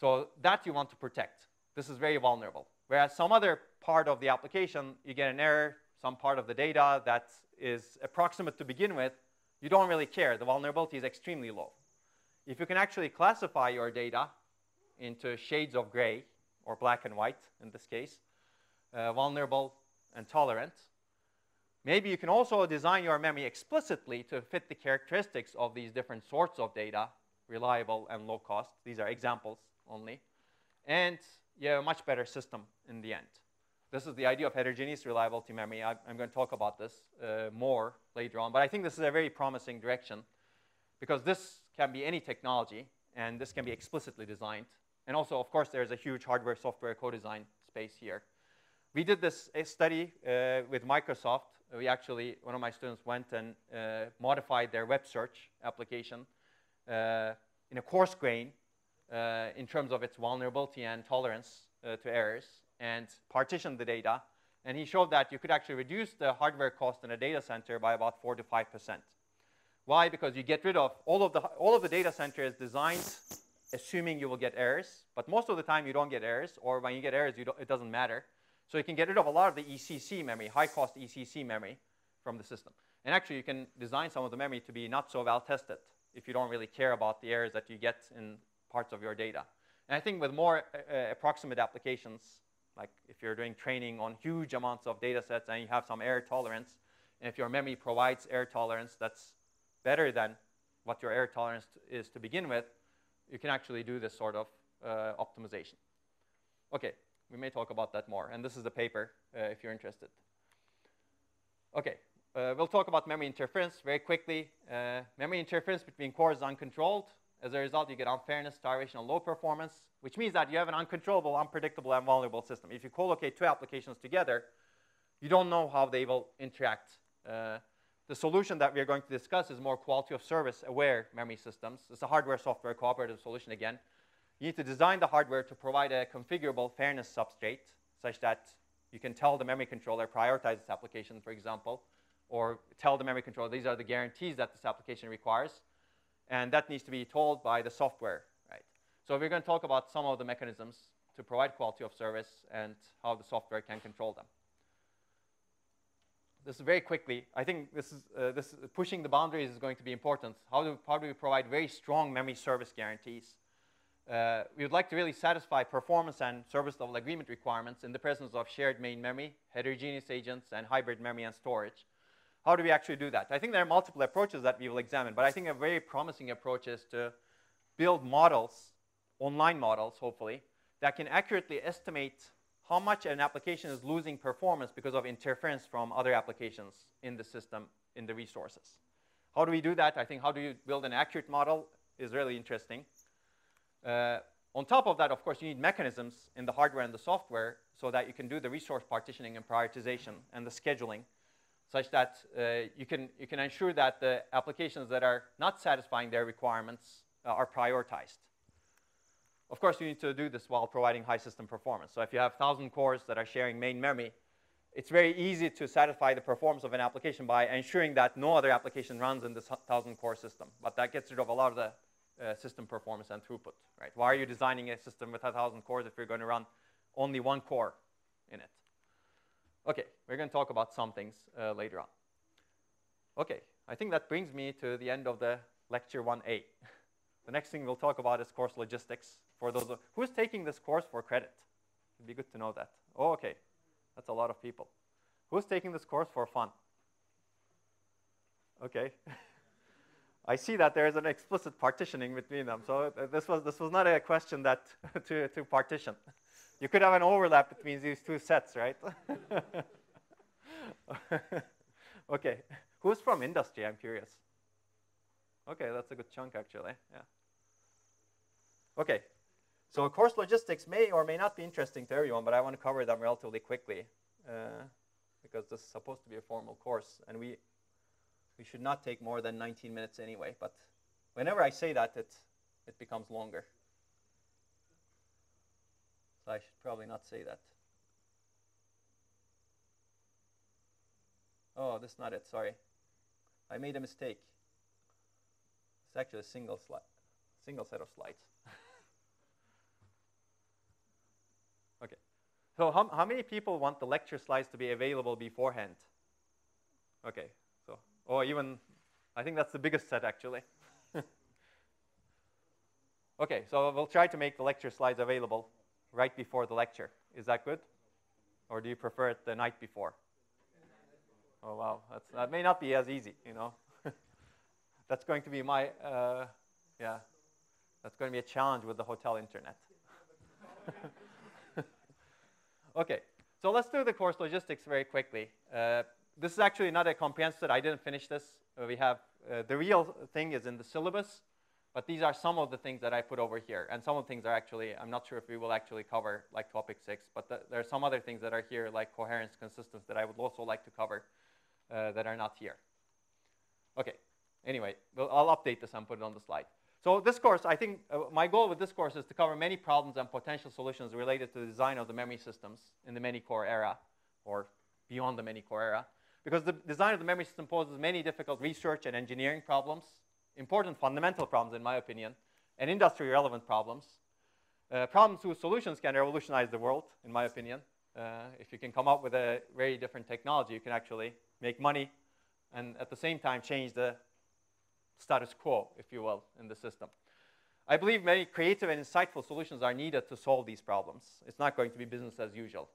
So that you want to protect. This is very vulnerable. Whereas some other part of the application, you get an error, some part of the data that is approximate to begin with, you don't really care. The vulnerability is extremely low. If you can actually classify your data into shades of gray, or black and white in this case, uh, vulnerable and tolerant, maybe you can also design your memory explicitly to fit the characteristics of these different sorts of data, reliable and low cost. These are examples only. And you have a much better system in the end. This is the idea of heterogeneous reliability memory. I, am going to talk about this uh, more later on, but I think this is a very promising direction because this can be any technology, and this can be explicitly designed. And also, of course, there's a huge hardware-software co-design space here. We did this study uh, with Microsoft. We actually, one of my students went and uh, modified their web search application uh, in a coarse grain uh, in terms of its vulnerability and tolerance uh, to errors and partitioned the data. And he showed that you could actually reduce the hardware cost in a data center by about 4 to 5%. Why? Because you get rid of all of the, all of the data center is designed assuming you will get errors. But most of the time, you don't get errors. Or when you get errors, you it doesn't matter. So you can get rid of a lot of the ECC memory, high-cost ECC memory from the system. And actually, you can design some of the memory to be not so well-tested if you don't really care about the errors that you get in parts of your data. And I think with more uh, uh, approximate applications, like if you're doing training on huge amounts of data sets and you have some error tolerance, and if your memory provides error tolerance that's better than what your error tolerance is to begin with, you can actually do this sort of uh, optimization. Okay, we may talk about that more. And this is the paper uh, if you're interested. Okay, uh, we'll talk about memory interference very quickly. Uh, memory interference between cores is uncontrolled. As a result, you get unfairness, starvation, and low performance, which means that you have an uncontrollable, unpredictable, and vulnerable system. If you co-locate two applications together, you don't know how they will interact. Uh, The solution that we're going to discuss is more quality of service aware memory systems. It's a hardware software cooperative solution again. You need to design the hardware to provide a configurable fairness substrate such that you can tell the memory controller prioritize this application, for example, or tell the memory controller these are the guarantees that this application requires. And that needs to be told by the software, right? So we're going to talk about some of the mechanisms to provide quality of service and how the software can control them. This is very quickly. I think this is, uh, this pushing the boundaries is going to be important. How do, how do we provide very strong memory service guarantees? Uh, we would like to really satisfy performance and service level agreement requirements in the presence of shared main memory, heterogeneous agents, and hybrid memory and storage. How do we actually do that? I think there are multiple approaches that we will examine, but I think a very promising approach is to build models, online models, hopefully, that can accurately estimate how much an application is losing performance because of interference from other applications in the system, in the resources. How do we do that? I think how do you build an accurate model is really interesting. Uh, on top of that, of course, you need mechanisms in the hardware and the software so that you can do the resource partitioning and prioritization and the scheduling such that uh, you, can, you can ensure that the applications that are not satisfying their requirements uh, are prioritized. Of course, you need to do this while providing high system performance. So if you have 1,000 cores that are sharing main memory, it's very easy to satisfy the performance of an application by ensuring that no other application runs in this 1,000 core system. But that gets rid of a lot of the uh, system performance and throughput, right? Why are you designing a system with 1,000 cores if you're going to run only one core in it? Okay, we're going to talk about some things uh, later on. Okay, I think that brings me to the end of the lecture 1A. the next thing we'll talk about is course logistics. For those who's taking this course for credit? It'd be good to know that. Oh, okay, that's a lot of people. Who's taking this course for fun? Okay. I see that there is an explicit partitioning between them. So uh, this was this was not a question that to to partition. You could have an overlap between these two sets, right? okay. Who's from industry? I'm curious. Okay, that's a good chunk actually. Yeah. Okay. So course logistics may or may not be interesting to everyone, but I want to cover them relatively quickly uh, because this is supposed to be a formal course, and we we should not take more than 19 minutes anyway. But whenever I say that, it it becomes longer. So I should probably not say that. Oh, this is not it, sorry. I made a mistake. It's actually a single single set of slides. okay. So how, how many people want the lecture slides to be available beforehand? Okay. So, or even, I think that's the biggest set actually. okay, so we'll try to make the lecture slides available right before the lecture. Is that good? Or do you prefer it the night before? Oh, wow. That's, that may not be as easy, you know. that's going to be my, uh, yeah, that's going to be a challenge with the hotel internet. okay, so let's do the course logistics very quickly. Uh, this is actually not a comprehensive, I didn't finish this. Uh, we have, uh, the real thing is in the syllabus. But these are some of the things that I put over here. And some of the things are actually, I'm not sure if we will actually cover like topic six, but the, there are some other things that are here like coherence, consistency that I would also like to cover uh, that are not here. Okay, anyway, well, I'll update this and put it on the slide. So this course, I think uh, my goal with this course is to cover many problems and potential solutions related to the design of the memory systems in the many-core era or beyond the many-core era. Because the design of the memory system poses many difficult research and engineering problems important fundamental problems, in my opinion, and industry relevant problems. Uh, problems whose solutions can revolutionize the world, in my opinion. Uh, if you can come up with a very different technology, you can actually make money and at the same time change the status quo, if you will, in the system. I believe many creative and insightful solutions are needed to solve these problems. It's not going to be business as usual.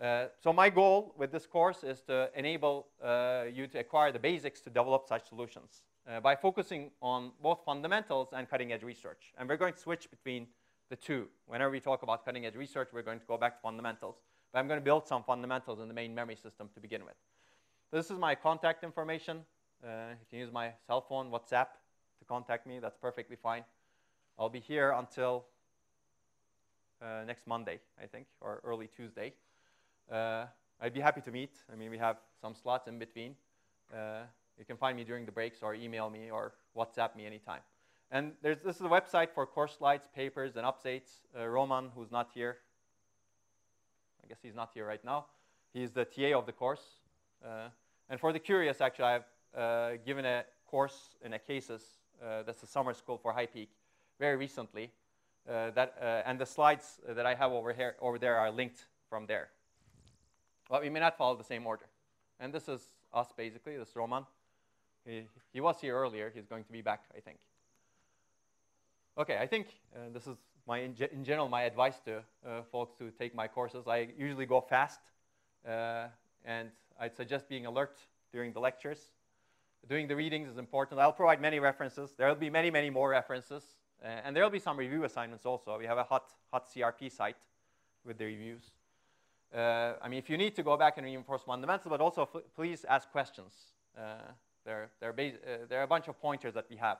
Uh, so my goal with this course is to enable uh, you to acquire the basics to develop such solutions uh, by focusing on both fundamentals and cutting edge research. And we're going to switch between the two. Whenever we talk about cutting edge research, we're going to go back to fundamentals. But I'm going to build some fundamentals in the main memory system to begin with. This is my contact information. Uh, you can use my cell phone, WhatsApp to contact me. That's perfectly fine. I'll be here until uh, next Monday, I think, or early Tuesday. Uh, I'd be happy to meet. I mean, we have some slots in between. You can find me during the breaks or email me or WhatsApp me anytime. And there's, this is a website for course slides, papers, and updates. Uh, Roman, who's not here, I guess he's not here right now. He's the TA of the course. Uh, and for the curious, actually, I've uh, given a course in ACACES. Uh, that's a summer school for HiPEAC very recently. Uh, that, uh, and the slides that I have over here, over there, are linked from there. But we may not follow the same order. And this is us, basically. This is Roman. He, was here earlier. He's going to be back, I think. Okay, I think uh, this is my, in, in, general, my advice to uh, folks to take my courses. I usually go fast, uh, and I'd suggest being alert during the lectures. Doing the readings is important. I'll provide many references. There will be many, many more references. Uh, and there will be some review assignments also. We have a hot, HotCRP site with the reviews. Uh, I mean, if you need to go back and reinforce fundamentals, but also please ask questions. Uh, there, there, there, are a bunch of pointers that we have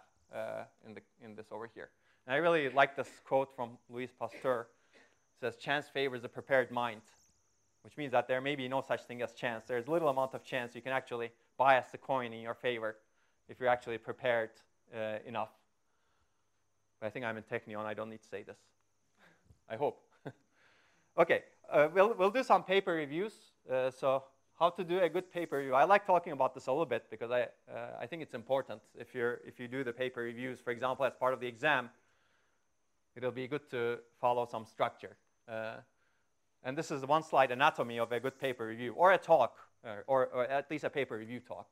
in, the, in this over here. And I really like this quote from Louis Pasteur. It says, chance favors the prepared mind, which means that there may be no such thing as chance. There's little amount of chance. You can actually bias the coin in your favor if you're actually prepared uh, enough. But I think I'm in Technion. I don't need to say this. I hope. okay, uh, we'll, we'll do some paper reviews. Uh, so how to do a good paper review. I like talking about this a little bit because I, uh, I think it's important. If, you're, if you do the paper reviews, for example, as part of the exam, it'll be good to follow some structure. Uh, and this is one slide anatomy of a good paper review, or a talk, uh, or, or, at least a paper review talk.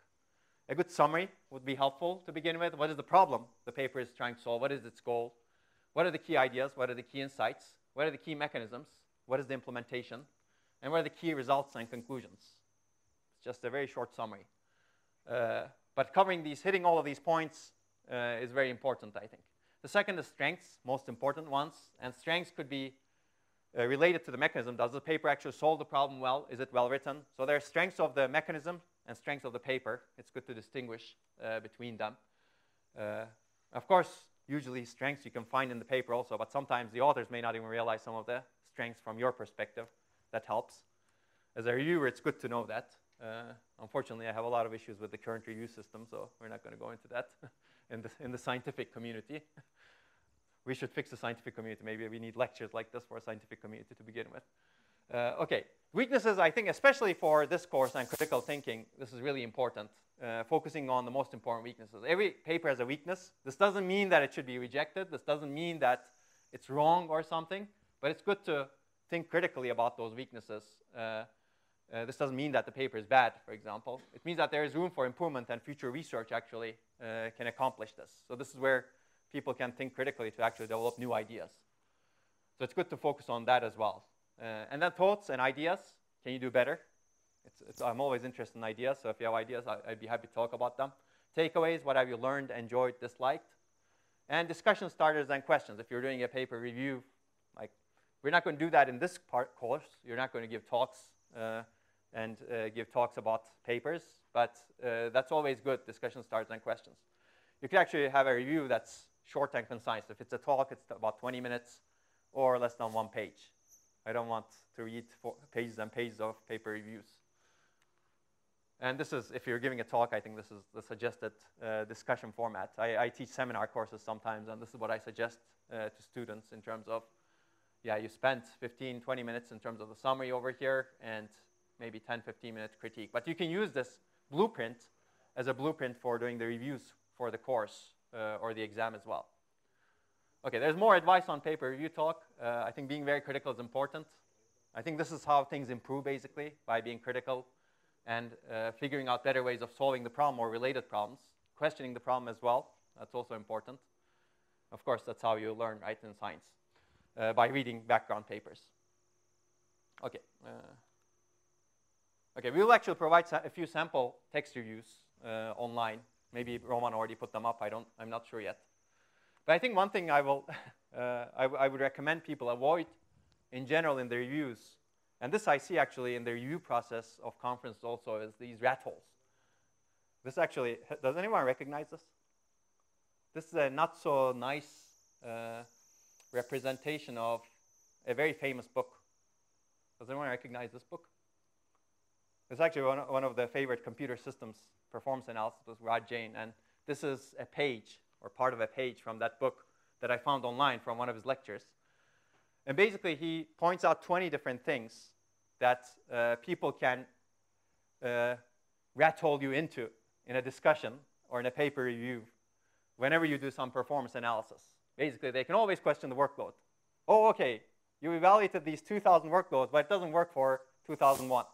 A good summary would be helpful to begin with. What is the problem the paper is trying to solve? What is its goal? What are the key ideas? What are the key insights? What are the key mechanisms? What is the implementation? And what are the key results and conclusions? Just a very short summary. Uh, but covering these, hitting all of these points uh, is very important, I think. The second is strengths, most important ones. And strengths could be uh, related to the mechanism. Does the paper actually solve the problem well? Is it well written? So there are strengths of the mechanism and strengths of the paper. It's good to distinguish uh, between them. Uh, of course, usually strengths you can find in the paper also, but sometimes the authors may not even realize some of the strengths from your perspective. That helps. As a reviewer, it's good to know that. Uh, unfortunately, I have a lot of issues with the current review system, so we're not going to go into that in, the, in the scientific community. we should fix the scientific community. Maybe we need lectures like this for a scientific community to begin with. Uh, okay, weaknesses, I think, especially for this course on critical thinking, this is really important, uh, focusing on the most important weaknesses. Every paper has a weakness. This doesn't mean that it should be rejected. This doesn't mean that it's wrong or something, but it's good to think critically about those weaknesses. Uh, this doesn't mean that the paper is bad, for example. It means that there is room for improvement and future research actually uh, can accomplish this. So this is where people can think critically to actually develop new ideas. So it's good to focus on that as well. Uh, and then thoughts and ideas. Can you do better? It's, it's, I'm always interested in ideas, so if you have ideas, I, would be happy to talk about them. Takeaways, what have you learned, enjoyed, disliked? And discussion starters and questions. If you're doing a paper review, like we're not going to do that in this part course. You're not going to give talks uh, and uh, give talks about papers, but uh, that's always good, discussion starts and questions. You can actually have a review that's short and concise. If it's a talk, it's about 20 minutes or less than one page. I don't want to read pages and pages of paper reviews. And this is, if you're giving a talk, I think this is the suggested uh, discussion format. I, I, teach seminar courses sometimes, and this is what I suggest uh, to students in terms of, yeah, you spent 15, 20 minutes in terms of the summary over here, and maybe 10, 15 minute critique. But you can use this blueprint as a blueprint for doing the reviews for the course uh, or the exam as well. Okay, there's more advice on paper review talk. Uh, I think being very critical is important. I think this is how things improve basically by being critical and uh, figuring out better ways of solving the problem or related problems, questioning the problem as well. That's also important. Of course, that's how you learn, right, in science, uh, by reading background papers. Okay. Okay, we will actually provide a few sample text reviews uh, online Maybe Roman already put them up. I don't, I'm not sure yet. But I think one thing I, will, uh, I, would recommend people avoid in general in their reviews, and this I see actually in the review process of conference also, is these rat holes. This actually, does anyone recognize this? This is a not so nice uh, representation of a very famous book. Does anyone recognize this book? It's actually one, of- one of the favorite computer systems performance analysis was Raj Jain, and this is a page or part of a page from that book that I found online from one of his lectures. And basically, he points out 20 different things that uh, people can uh, rat hole you into in a discussion or in a paper review whenever you do some performance analysis. Basically, they can always question the workload. Oh, okay, you evaluated these 2,000 workloads, but it doesn't work for 2001.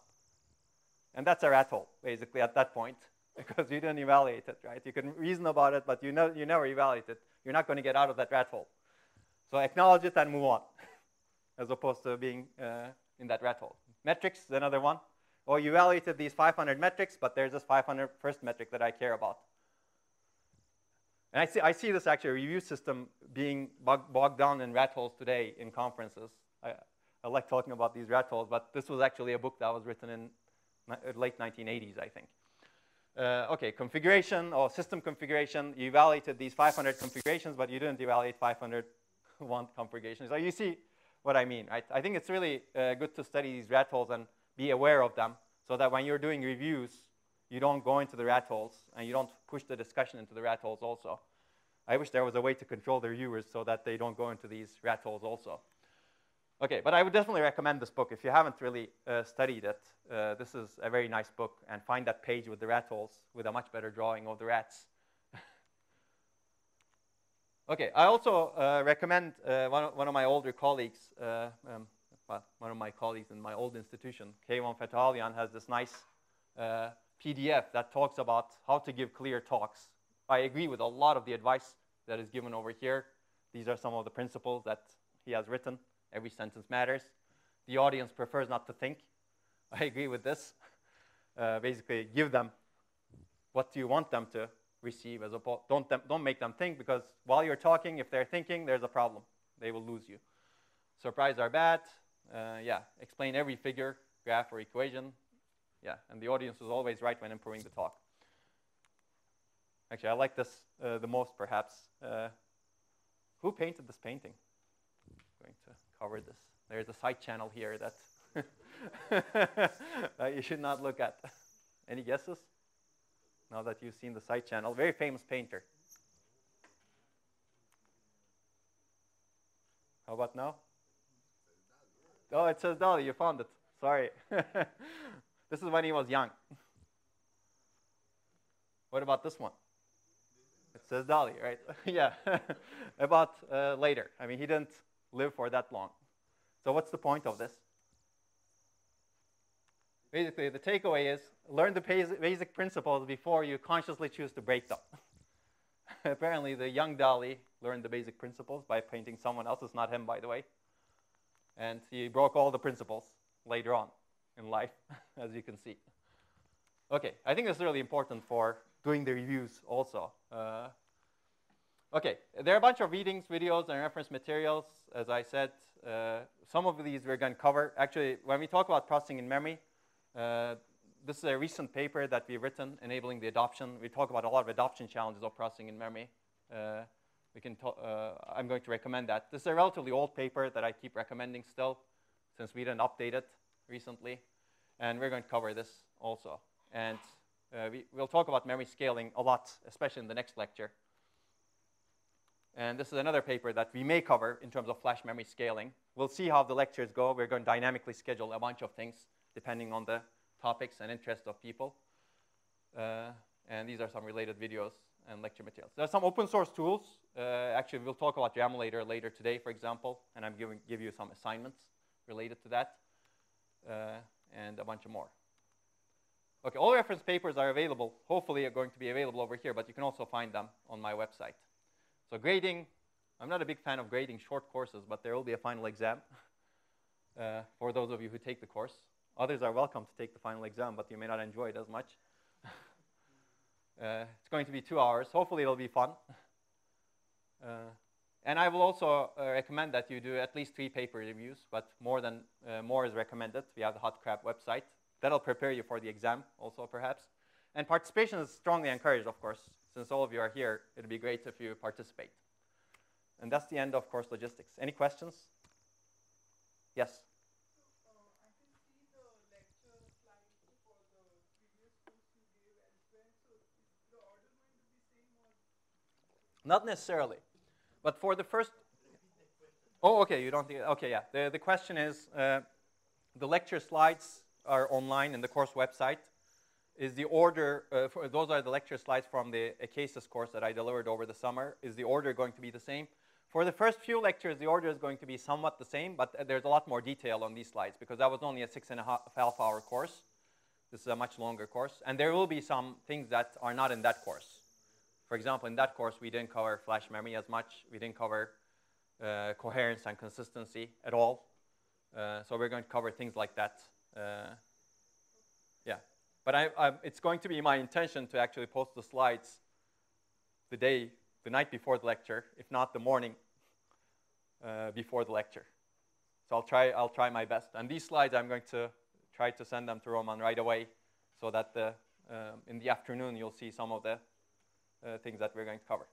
And that's a rat hole, basically, at that point, because you didn't evaluate it, right? You can reason about it, but you, know, you never evaluate it. You're not going to get out of that rat hole. So acknowledge it and move on, as opposed to being uh, in that rat hole. Metrics is another one. Well, you evaluated these 500 metrics, but there's this 500 first metric that I care about. And I see, I see this actually review system being bog, bogged down in rat holes today in conferences. I, I like talking about these rat holes, but this was actually a book that was written in late 1980s, I think. Uh, okay, configuration or system configuration. You evaluated these 500 configurations, but you didn't evaluate 501 configurations. So you see what I mean, right? I think it's really uh, good to study these rat holes and be aware of them so that when you're doing reviews, you don't go into the rat holes and you don't push the discussion into the rat holes also. I wish there was a way to control the reviewers so that they don't go into these rat holes also. Okay, but I would definitely recommend this book if you haven't really uh, studied it. Uh, this is a very nice book, and find that page with the rat holes with a much better drawing of the rats. okay, I also uh, recommend uh, one, of, one of my older colleagues, uh, um, well, one of my colleagues in my old institution, Kayvon Fatahalian, has this nice uh, PDF that talks about how to give clear talks. I agree with a lot of the advice that is given over here. These are some of the principles that he has written. Every sentence matters. The audience prefers not to think. I agree with this. Uh, basically, give them what you want them to receive as opposed don't them, don't make them think because while you're talking, if they're thinking, there's a problem. They will lose you. Surprise are bad. Uh, yeah, explain every figure, graph, or equation. Yeah, and the audience is always right when improving the talk. Actually, I like this uh, the most, perhaps. Uh, who painted this painting? Cover this. There's a side channel here that that you should not look at. Any guesses? Now that you've seen the side channel, very famous painter. How about now? Oh, it says Dali. You found it. Sorry. this is when he was young. What about this one? It says Dali, right? yeah. about uh, later. I mean, he didn't live for that long. So, what's the point of this? Basically, the takeaway is learn the basic principles before you consciously choose to break them. Apparently, the young Dali learned the basic principles by painting someone else. It's not him, by the way. And he broke all the principles later on in life, as you can see. Okay, I think it's really important for doing the reviews also. Uh, okay, there are a bunch of readings, videos, and reference materials. As I said, uh, some of these we're going to cover. Actually, when we talk about processing in memory, uh, this is a recent paper that we've written enabling the adoption. We talk about a lot of adoption challenges of processing in memory. Uh, we can uh, I'm going to recommend that. This is a relatively old paper that I keep recommending still, since we didn't update it recently. And we're going to cover this also. And uh, we, will talk about memory scaling a lot, especially in the next lecture. And this is another paper that we may cover in terms of flash memory scaling. We'll see how the lectures go. We're going to dynamically schedule a bunch of things depending on the topics and interests of people. Uh, and these are some related videos and lecture materials. There are some open source tools. Uh, actually, we'll talk about Ramulator later today, for example, and I'm giving give you some assignments related to that, uh, and a bunch of more. Okay, all reference papers are available. Hopefully, are going to be available over here, but you can also find them on my website. So grading, I'm not a big fan of grading short courses, but there will be a final exam uh, for those of you who take the course. Others are welcome to take the final exam, but you may not enjoy it as much. uh, it's going to be two hours. Hopefully, it'll be fun. Uh, and I will also uh, recommend that you do at least three paper reviews, but more than uh, more is recommended. We have the HotCRP website. That'll prepare you for the exam, also perhaps. And participation is strongly encouraged, of course since all of you are here, it'd be great if you participate. And that's the end of course logistics. Any questions? Yes? Not necessarily. But for the first, oh, okay, you don't think, okay, yeah. The, the question is, uh, the lecture slides are online in the course website. Is the order, uh, for, those are the lecture slides from the ACACES course that I delivered over the summer. Is the order going to be the same? For the first few lectures, the order is going to be somewhat the same, but uh, there's a lot more detail on these slides because that was only a six and a half, half hour course. This is a much longer course. And there will be some things that are not in that course. For example, in that course, we didn't cover flash memory as much. We didn't cover uh, coherence and consistency at all. Uh, so we're going to cover things like that. But I, I, it's going to be my intention to actually post the slides the day, the night before the lecture, if not the morning uh, before the lecture. So I'll try, I'll try my best. And these slides, I'm going to try to send them to Roman right away so that the, um, in the afternoon you'll see some of the uh, things that we're going to cover.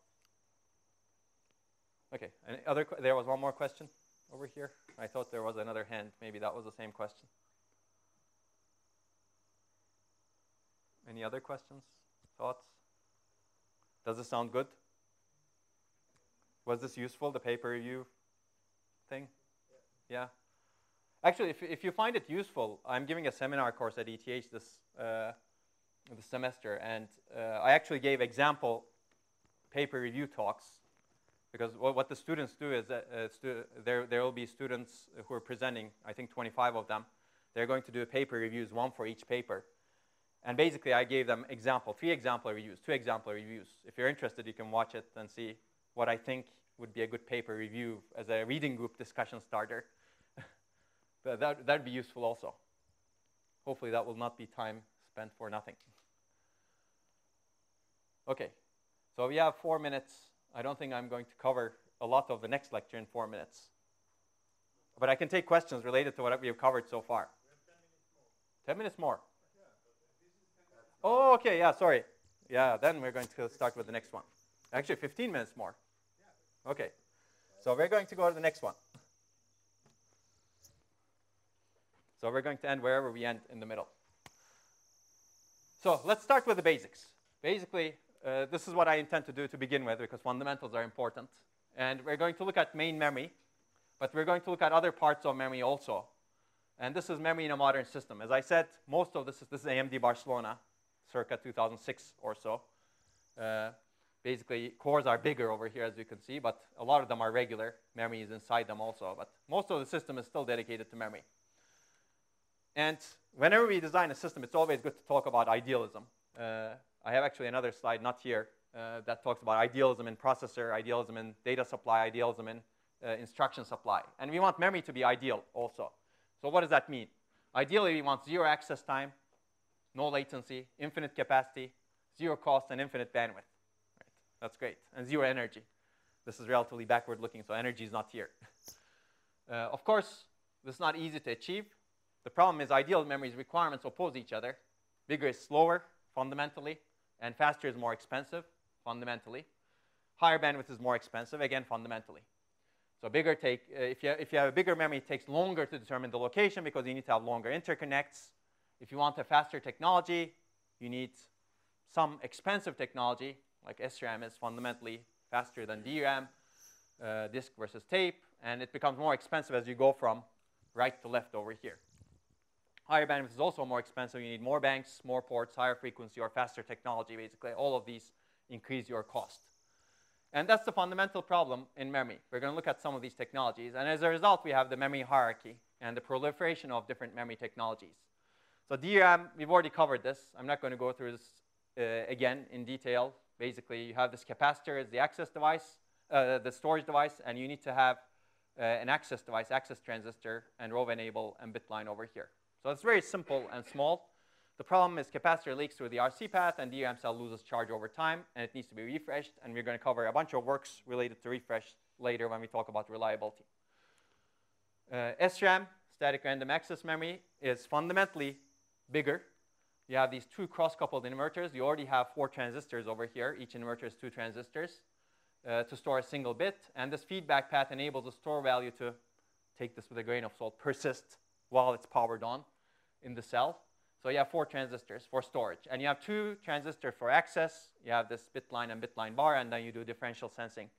Okay, any other, there was one more question over here. I thought there was another hand. Maybe that was the same question. Any other questions, thoughts? Does this sound good? Was this useful, the paper review thing? Yeah. yeah. Actually, if, if you find it useful, I'm giving a seminar course at ETH this uh, the semester, and uh, I actually gave example paper review talks because what, what the students do is that uh, stu there, there will be students who are presenting, I think 25 of them. They're going to do paper reviews, one for each paper. And basically, I gave them example, three example reviews, two example reviews. If you're interested, you can watch it and see what I think would be a good paper review as a reading group discussion starter. but that that'd be useful also. Hopefully, that will not be time spent for nothing. Okay, so we have four minutes. I don't think I'm going to cover a lot of the next lecture in four minutes. But I can take questions related to what we have covered so far. 10 minutes more. Oh, okay, yeah, sorry. Yeah, then we're going to start with the next one. Actually, 15 minutes more. Okay, so we're going to go to the next one. So we're going to end wherever we end in the middle. So let's start with the basics. Basically, uh, this is what I intend to do to begin with because fundamentals are important. And we're going to look at main memory, but we're going to look at other parts of memory also. And this is memory in a modern system. As I said, most of this is, this is AMD Barcelona, circa 2006 or so. Uh, basically, cores are bigger over here, as you can see, but a lot of them are regular. Memory is inside them also, but most of the system is still dedicated to memory. And whenever we design a system, it's always good to talk about idealism. Uh, I have actually another slide, not here, uh, that talks about idealism in processor, idealism in data supply, idealism in uh, instruction supply. And we want memory to be ideal also. So what does that mean? Ideally, we want zero access time, no latency, infinite capacity, zero cost, and infinite bandwidth. Right? That's great. And zero energy. This is relatively backward looking, so energy is not here. uh, of course, this is not easy to achieve. The problem is ideal memory's requirements oppose each other. Bigger is slower, fundamentally. And faster is more expensive, fundamentally. Higher bandwidth is more expensive, again, fundamentally. So bigger take, uh, if, you, if you have a bigger memory, it takes longer to determine the location because you need to have longer interconnects. If you want a faster technology, you need some expensive technology, like SRAM is fundamentally faster than DRAM, uh, disk versus tape, and it becomes more expensive as you go from right to left over here. Higher bandwidth is also more expensive. You need more banks, more ports, higher frequency, or faster technology, basically. All of these increase your cost. And that's the fundamental problem in memory. We're going to look at some of these technologies. And as a result, we have the memory hierarchy and the proliferation of different memory technologies. So DRAM, we've already covered this. I'm not going to go through this uh, again in detail. Basically, you have this capacitor as the access device, uh, the storage device, and you need to have uh, an access device, access transistor, and row enable and bit line over here. So it's very simple and small. The problem is capacitor leaks through the RC path, and DRAM cell loses charge over time, and it needs to be refreshed. And we're going to cover a bunch of works related to refresh later when we talk about reliability. Uh, SRAM, static random access memory, is fundamentally bigger. You have these two cross-coupled inverters. You already have four transistors over here. Each inverter is two transistors uh, to store a single bit. And this feedback path enables the store value to, take this with a grain of salt, persist while it's powered on in the cell. So you have four transistors for storage. And you have two transistors for access. You have this bit line and bit line bar, and then you do differential sensing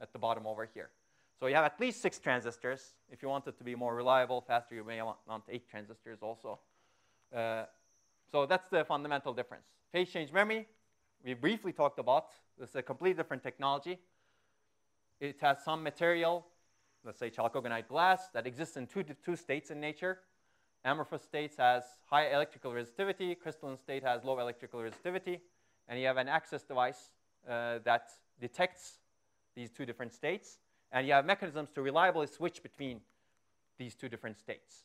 at the bottom over here. So you have at least six transistors. If you want it to be more reliable, faster, you may want, want eight transistors also. Uh, so that's the fundamental difference. Phase change memory, we briefly talked about. This is a completely different technology. It has some material, let's say chalcogenide glass, that exists in two, two states in nature. Amorphous states has high electrical resistivity, crystalline state has low electrical resistivity, and you have an access device uh, that detects these two different states, and you have mechanisms to reliably switch between these two different states.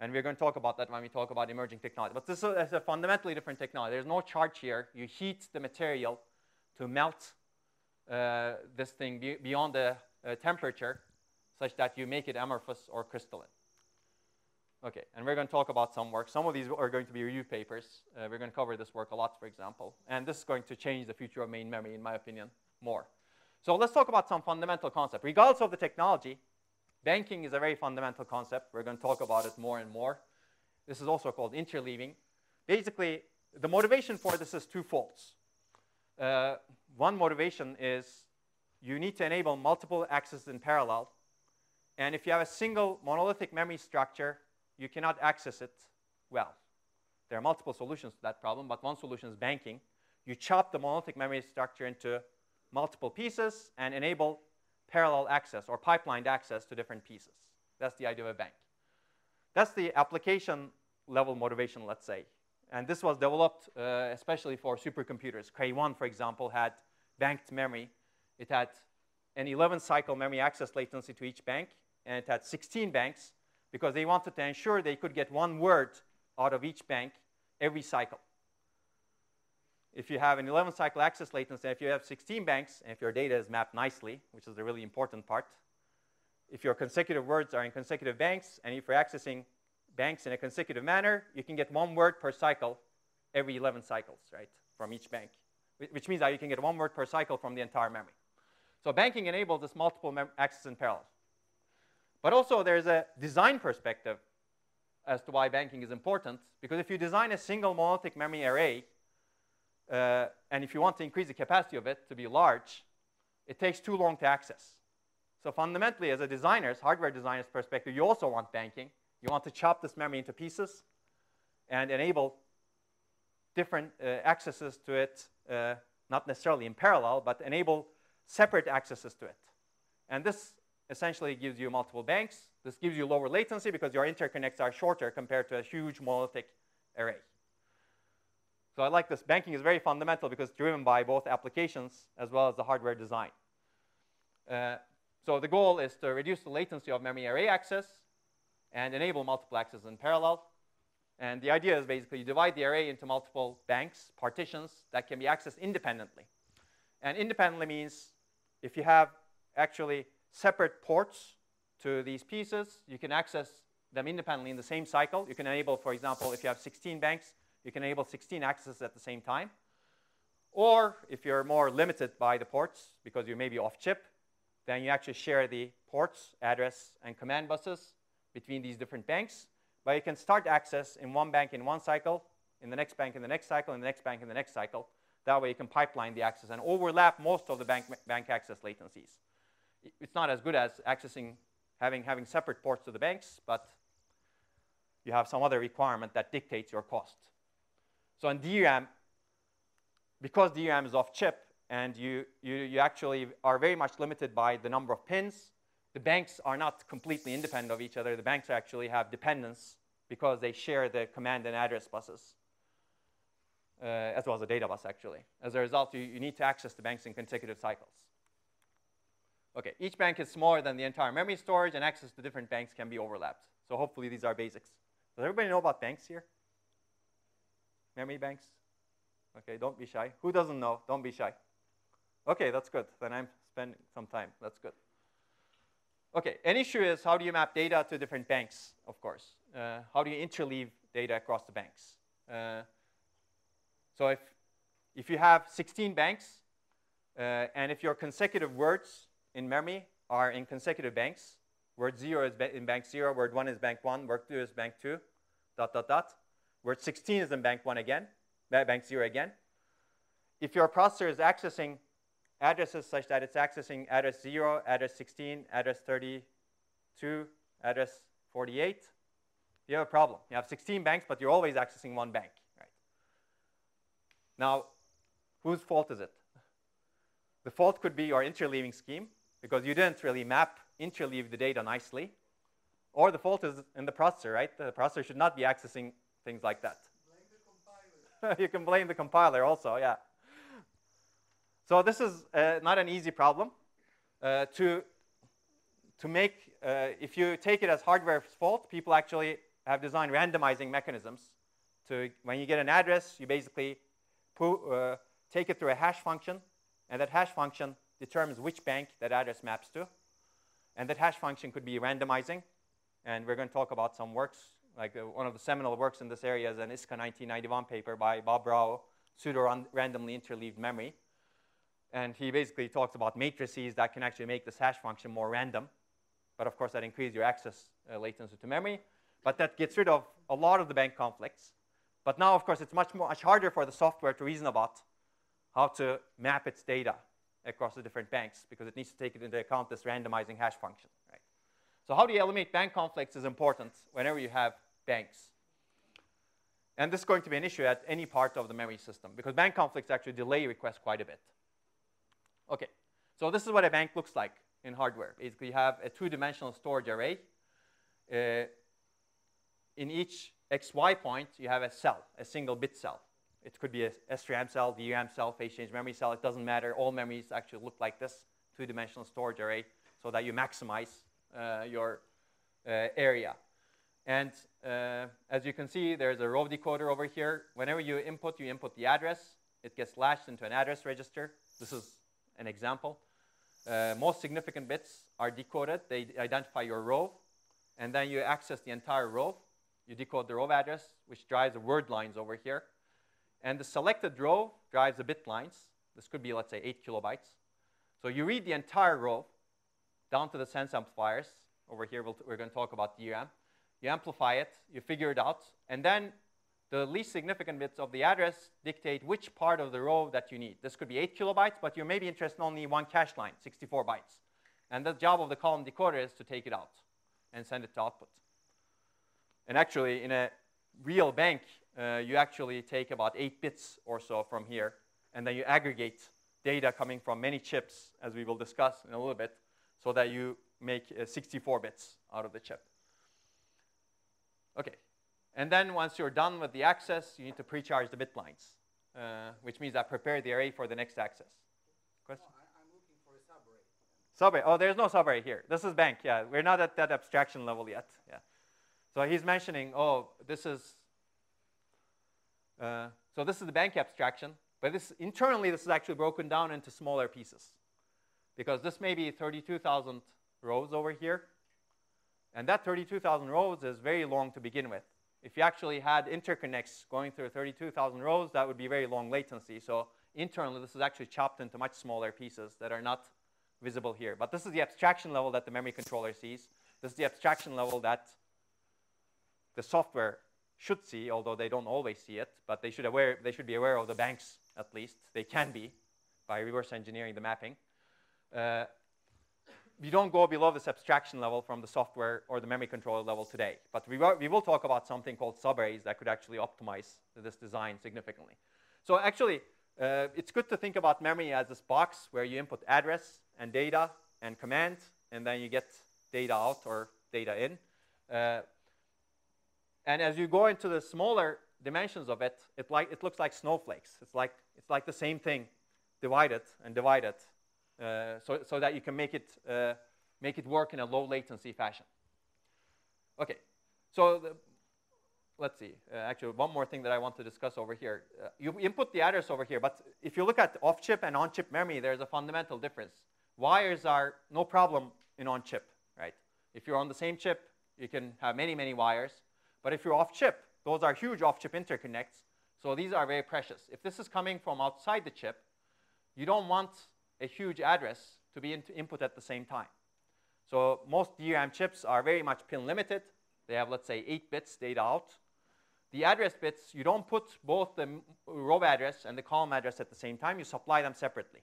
And we're going to talk about that when we talk about emerging technology. But this is a fundamentally different technology. There's no charge here. You heat the material to melt uh, this thing be beyond the uh, temperature such that you make it amorphous or crystalline. Okay, and we're going to talk about some work. Some of these are going to be review papers. Uh, we're going to cover this work a lot, for example. And this is going to change the future of main memory, in my opinion, more. So let's talk about some fundamental concept. Regardless of the technology, banking is a very fundamental concept. We're going to talk about it more and more. This is also called interleaving. Basically, the motivation for this is twofold. Uh, one motivation is you need to enable multiple accesses in parallel. And if you have a single monolithic memory structure, you cannot access it well. There are multiple solutions to that problem, but one solution is banking. You chop the monolithic memory structure into multiple pieces and enable parallel access or pipelined access to different pieces. That's the idea of a bank. That's the application level motivation, let's say. And this was developed uh, especially for supercomputers. Cray 1, for example, had banked memory. It had an 11 cycle memory access latency to each bank, and it had 16 banks because they wanted to ensure they could get one word out of each bank every cycle. If you have an 11 cycle access latency, if you have 16 banks, and if your data is mapped nicely, which is the really important part, if your consecutive words are in consecutive banks, and if you're accessing banks in a consecutive manner, you can get one word per cycle every 11 cycles, right, from each bank, which means that you can get one word per cycle from the entire memory. So banking enables this multiple access in parallel. But also there's a design perspective as to why banking is important, because if you design a single monolithic memory array, uh, and if you want to increase the capacity of it to be large, it takes too long to access. So fundamentally, as a designer's, hardware designer's perspective, you also want banking. You want to chop this memory into pieces and enable different uh, accesses to it, uh, not necessarily in parallel, but enable separate accesses to it. And this essentially gives you multiple banks. This gives you lower latency because your interconnects are shorter compared to a huge monolithic array. So I like this. Banking is very fundamental because it's driven by both applications as well as the hardware design. Uh, so the goal is to reduce the latency of memory array access and enable multiple access in parallel. And the idea is basically you divide the array into multiple banks, partitions, that can be accessed independently. And independently means if you have actually separate ports to these pieces. You can access them independently in the same cycle. You can enable, for example, if you have 16 banks, you can enable 16 accesses at the same time. Or if you're more limited by the ports because you may be off chip, then you actually share the ports, address, and command buses between these different banks. But you can start access in one bank in one cycle, in the next bank in the next cycle, in the next bank in the next cycle. That way you can pipeline the access and overlap most of the bank, bank access latencies it's not as good as accessing, having, having separate ports to the banks, but you have some other requirement that dictates your cost. So in DRAM, because DRAM is off chip and you, you, you actually are very much limited by the number of pins, the banks are not completely independent of each other. The banks actually have dependence because they share the command and address buses, uh, as well as the data bus, actually. As a result, you, you need to access the banks in consecutive cycles. Okay, each bank is smaller than the entire memory storage, and access to different banks can be overlapped. So hopefully these are basics. Does everybody know about banks here? Memory banks? Okay, don't be shy. Who doesn't know? Don't be shy. Okay, that's good. Then I'm spending some time. That's good. Okay, an issue is how do you map data to different banks, of course. Uh, how do you interleave data across the banks? Uh, so if, if you have 16 banks, uh, and if your consecutive words in memory are in consecutive banks. Word 0 is in bank 0, word 1 is bank 1, word 2 is bank 2, dot, dot, dot. Where 16 is in bank 1 again, bank 0 again. If your processor is accessing addresses such that it's accessing address 0, address 16, address 32, address 48, you have a problem. You have 16 banks, but you're always accessing one bank. Right? Now, whose fault is it? The fault could be your interleaving scheme, because you didn't really map interleave the data nicely. Or the fault is in the processor, right? The processor should not be accessing things like that. You can blame the compiler also, yeah. So this is uh, not an easy problem. Uh, to, to make, uh, if you take it as hardware's fault, people actually have designed randomizing mechanisms. To, when you get an address, you basically uh, take it through a hash function, and that hash function determines which bank that address maps to. And that hash function could be randomizing. And we're going to talk about some works, like uh, one of the seminal works in this area is an ISCA 1991 paper by Bob Rau, pseudo-randomly interleaved memory. And he basically talks about matrices that can actually make this hash function more random. But of course, that increases your access uh, latency to memory. But that gets rid of a lot of the bank conflicts. But now, of course, it's much, much harder for the software to reason about how to map its data across the different banks because it needs to take into account this randomizing hash function. So how do you eliminate bank conflicts is important whenever you have banks. And this is going to be an issue at any part of the memory system because bank conflicts actually delay requests quite a bit. Okay, so this is what a bank looks like in hardware. Basically, you have a two-dimensional storage array. Uh, in each XY point, you have a cell, a single bit cell. It could be a SRAM cell, DRAM cell, phase change memory cell. It doesn't matter. All memories actually look like this two-dimensional storage array so that you maximize your uh, area. And uh, as you can see, there's a row decoder over here. Whenever you input, you input the address. It gets latched into an address register. This is an example. Uh, most significant bits are decoded. They identify your row. And then you access the entire row. You decode the row address, which drives the word lines over here. And the selected row drives the bit lines. This could be, let's say, 8 kilobytes. So you read the entire row down to the sense amplifiers. Over here, we we are going to talk about DRAM. You amplify it, you figure it out, and then the least significant bits of the address dictate which part of the row that you need. This could be 8 kilobytes, but you may be interested in only one cache line, 64 bytes. And the job of the column decoder is to take it out and send it to output. And actually, in a real bank, uh, you actually take about eight bits or so from here, and then you aggregate data coming from many chips, as we will discuss in a little bit, so that you make uh, 64 bits out of the chip. Okay, and then once you're done with the access, you need to pre-charge the bit lines, uh, which means I prepare the array for the next access. Question? No, I, am looking for a subarray. Subarray. Oh, there's no subarray here. This is bank. Yeah, we're not at that abstraction level yet. Yeah. So he's mentioning, oh, this is uh, so this is the bank abstraction, but this, internally this is actually broken down into smaller pieces. Because this may be 32,000 rows over here, and that 32,000 rows is very long to begin with. If you actually had interconnects going through 32,000 rows, that would be very long latency. So internally, this is actually chopped into much smaller pieces that are not visible here. But this is the abstraction level that the memory controller sees. This is the abstraction level that the software should see, although they don't always see it, but they should, aware, they should be aware of the banks at least. They can be by reverse engineering the mapping. Uh, we don't go below this abstraction level from the software or the memory controller level today. But we, we will talk about something called subarrays that could actually optimize this design significantly. So actually, uh, it's good to think about memory as this box where you input address and data and command, and then you get data out or data in. Uh, and as you go into the smaller dimensions of it, it, like, it looks like snowflakes. It's like, it's like the same thing divided and divided so, so that you can make it, uh, make it work in a low latency fashion. Okay, so the, let's see. Uh, actually, one more thing that I want to discuss over here. Uh, you input the address over here, but if you look at off-chip and on-chip memory, there's a fundamental difference. Wires are no problem in on-chip, right? If you're on the same chip, you can have many, many wires. But if you're off chip, those are huge off chip interconnects. So these are very precious. If this is coming from outside the chip, you don't want a huge address to be in input at the same time. So most DRAM chips are very much pin limited. They have, let's say, 8 bits data out. the address bits, you don't put both the row address and the column address at the same time. You supply them separately.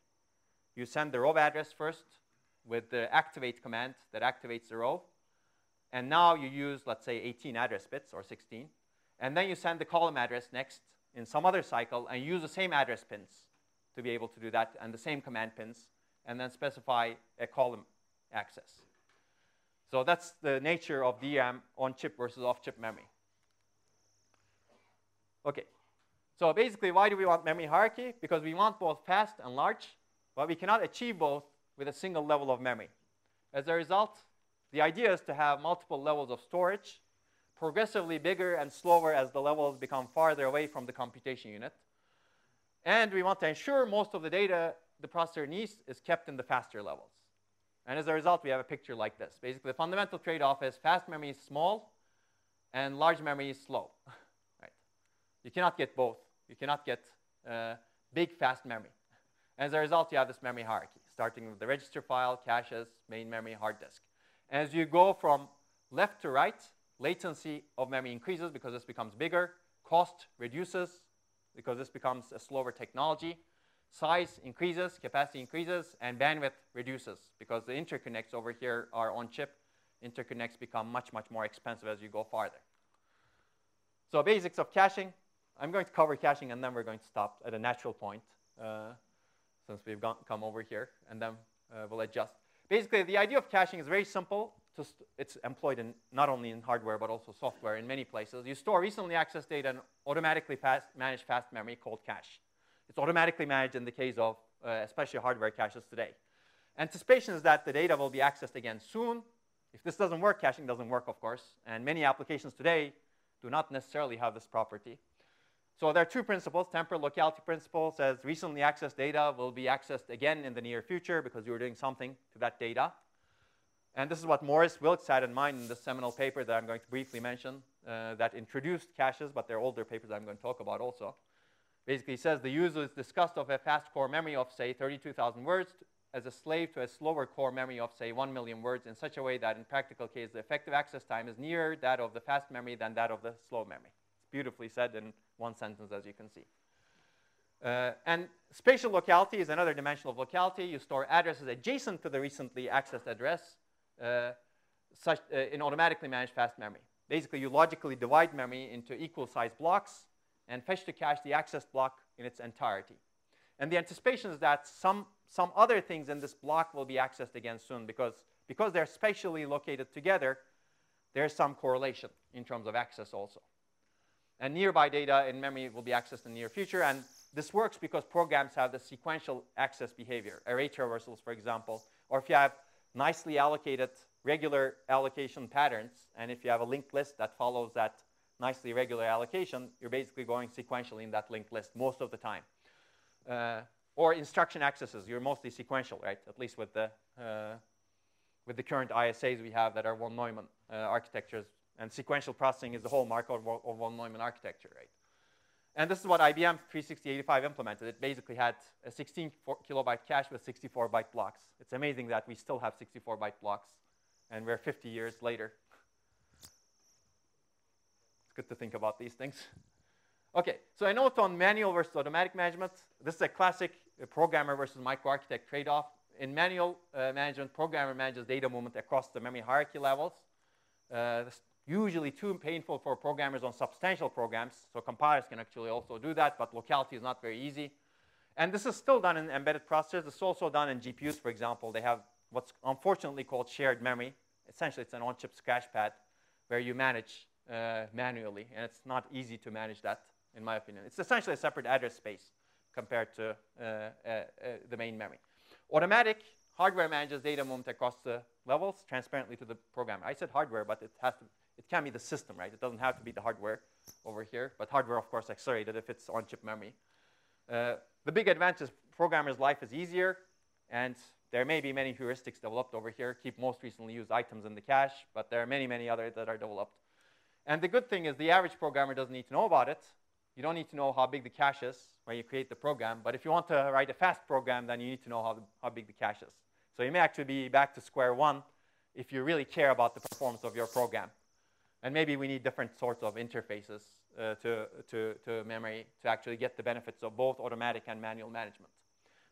You send the row address first with the activate command that activates the row. And now you use, let's say, 18 address bits or 16. And then you send the column address next in some other cycle and use the same address pins to be able to do that and the same command pins and then specify a column access. So that's the nature of DRAM on chip versus off chip memory. Okay, so basically why do we want memory hierarchy? Because we want both fast and large, but we cannot achieve both with a single level of memory. As a result, the idea is to have multiple levels of storage, progressively bigger and slower as the levels become farther away from the computation unit. And we want to ensure most of the data the processor needs is kept in the faster levels. And as a result, we have a picture like this. Basically, the fundamental trade-off is fast memory is small and large memory is slow. right? You cannot get both. You cannot get uh, big, fast memory. As a result, you have this memory hierarchy, starting with the register file, caches, main memory, hard disk. As you go from left to right, latency of memory increases because this becomes bigger, cost reduces because this becomes a slower technology, size increases, capacity increases, and bandwidth reduces because the interconnects over here are on chip. Interconnects become much, much more expensive as you go farther. So basics of caching. I'm going to cover caching, and then we're going to stop at a natural point uh, since we've gone, come over here, and then uh, we'll adjust. Basically, the idea of caching is very simple. It's employed in not only in hardware, but also software in many places. You store recently accessed data in automatically fast, managed fast memory called cache. It's automatically managed in the case of uh, especially hardware caches today. Anticipation is that the data will be accessed again soon. If this doesn't work, caching doesn't work, of course. And many applications today do not necessarily have this property. So there are two principles. Temporal locality principle says recently accessed data will be accessed again in the near future because you were doing something to that data. And this is what Maurice Wilkes had in mind in the seminal paper that I'm going to briefly mention uh, that introduced caches, but there are older papers I'm going to talk about also. Basically he says the user is disgust of a fast core memory of, say, 32,000 words as a slave to a slower core memory of, say, 1 million words in such a way that in practical case, the effective access time is nearer that of the fast memory than that of the slow memory. It's beautifully said in one sentence, as you can see. Uh, and spatial locality is another dimension of locality. You store addresses adjacent to the recently accessed address such, uh, in automatically managed fast memory. Basically, you logically divide memory into equal sized blocks and fetch to cache the access block in its entirety. And the anticipation is that some, some other things in this block will be accessed again soon because, because they're spatially located together, there's some correlation in terms of access also. And nearby data in memory will be accessed in the near future. And this works because programs have the sequential access behavior, array traversals, for example, or if you have nicely allocated regular allocation patterns, and if you have a linked list that follows that nicely regular allocation, you're basically going sequentially in that linked list most of the time. Uh, or instruction accesses, you're mostly sequential, right? At least with the, uh, with the current ISAs we have that are von Neumann uh, architectures. And sequential processing is the hallmark of, of von Neumann architecture, right? And this is what IBM 360/85 implemented. It basically had a 16 kilobyte cache with 64 byte blocks. It's amazing that we still have 64 byte blocks, and we're 50 years later It's good to think about these things. Okay, so a note on manual versus automatic management. This is a classic uh, programmer versus microarchitect trade-off. In manual uh, management, programmer manages data movement across the memory hierarchy levels. Uh, usually too painful for programmers on substantial programs, so compilers can actually also do that, but locality is not very easy. And this is still done in embedded processors. It's also done in GPUs, for example. They have what's unfortunately called shared memory. Essentially, it's an on-chip scratch pad where you manage uh, manually, and it's not easy to manage that, in my opinion. It's essentially a separate address space compared to uh, uh, uh, the main memory. Automatic hardware manages data movement across the levels transparently to the programmer. I said hardware, but it has to, it can be the system, right? It doesn't have to be the hardware over here, but hardware, of course, accelerated if it's on-chip memory. Uh, the big advantage is programmer's life is easier, and there may be many heuristics developed over here. Keep most recently used items in the cache, but there are many, many others that are developed. And the good thing is the average programmer doesn't need to know about it. You don't need to know how big the cache is when you create the program. But if you want to write a fast program, then you need to know how, the, how big the cache is. So you may actually be back to square one if you really care about the performance of your program. And maybe we need different sorts of interfaces uh, to, to, to memory to actually get the benefits of both automatic and manual management.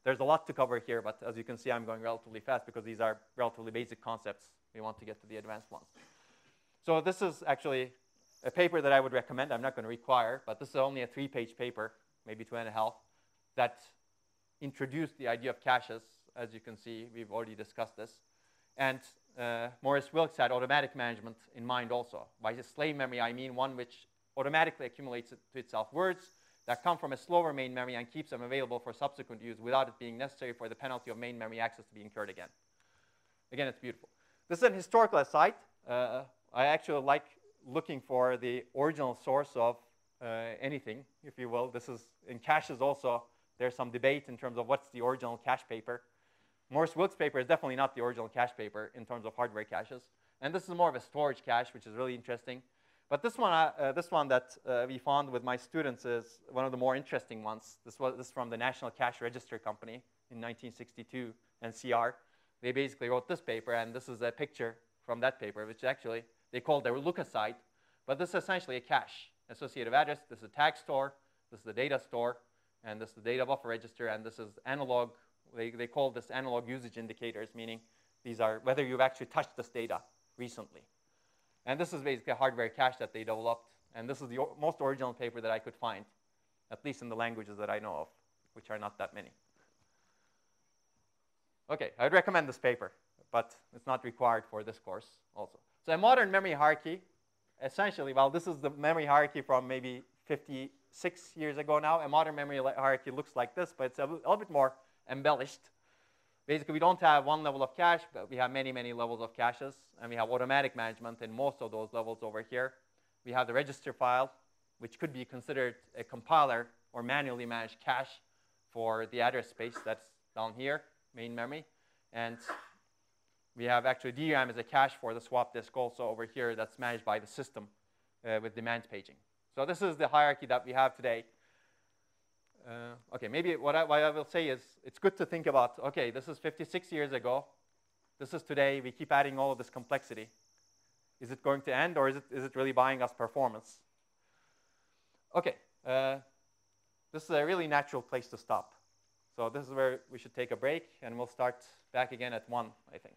There's a lot to cover here, but as you can see, I'm going relatively fast because these are relatively basic concepts. We want to get to the advanced ones. So this is actually a paper that I would recommend. I'm not going to require, but this is only a three-page paper, maybe two and a half, that introduced the idea of caches. As you can see, we've already discussed this. And uh, Maurice Wilkes had automatic management in mind also. By the slave memory, I mean one which automatically accumulates to itself words that come from a slower main memory and keeps them available for subsequent use without it being necessary for the penalty of main memory access to be incurred again. Again, it's beautiful. This is an historical aside. Uh, I actually like looking for the original source of uh, anything, if you will. This is in caches also. There's some debate in terms of what's the original cache paper. Maurice Wilkes paper is definitely not the original cache paper in terms of hardware caches. And this is more of a storage cache, which is really interesting. But this one, uh, uh, this one that uh, we found with my students is one of the more interesting ones. This was this from the National Cash Register Company in 1962 NCR. They basically wrote this paper, and this is a picture from that paper, which actually they called their leukocyte. But this is essentially a cache. Associative address, this is a tag store, this is the data store, and this is the data buffer register, and this is analog they, they call this analog usage indicators, meaning these are whether you've actually touched this data recently. And this is basically a hardware cache that they developed. And this is the most original paper that I could find, at least in the languages that I know of, which are not that many. Okay, I'd recommend this paper, but it's not required for this course also. So a modern memory hierarchy, essentially, well, this is the memory hierarchy from maybe 56 years ago now. A modern memory hierarchy looks like this, but it's a little bit more embellished. Basically, we don't have one level of cache, but we have many, many levels of caches, and we have automatic management in most of those levels over here. We have the register file, which could be considered a compiler or manually managed cache for the address space that's down here, main memory. And we have actually DRAM as a cache for the swap disk also over here that's managed by the system uh, with demand paging. So this is the hierarchy that we have today. Uh, okay, maybe what I, what I will say is it's good to think about, okay, this is 56 years ago. This is today. We keep adding all of this complexity. Is it going to end, or is it, is it really buying us performance? Okay, uh, this is a really natural place to stop. So this is where we should take a break, and we'll start back again at 1, I think.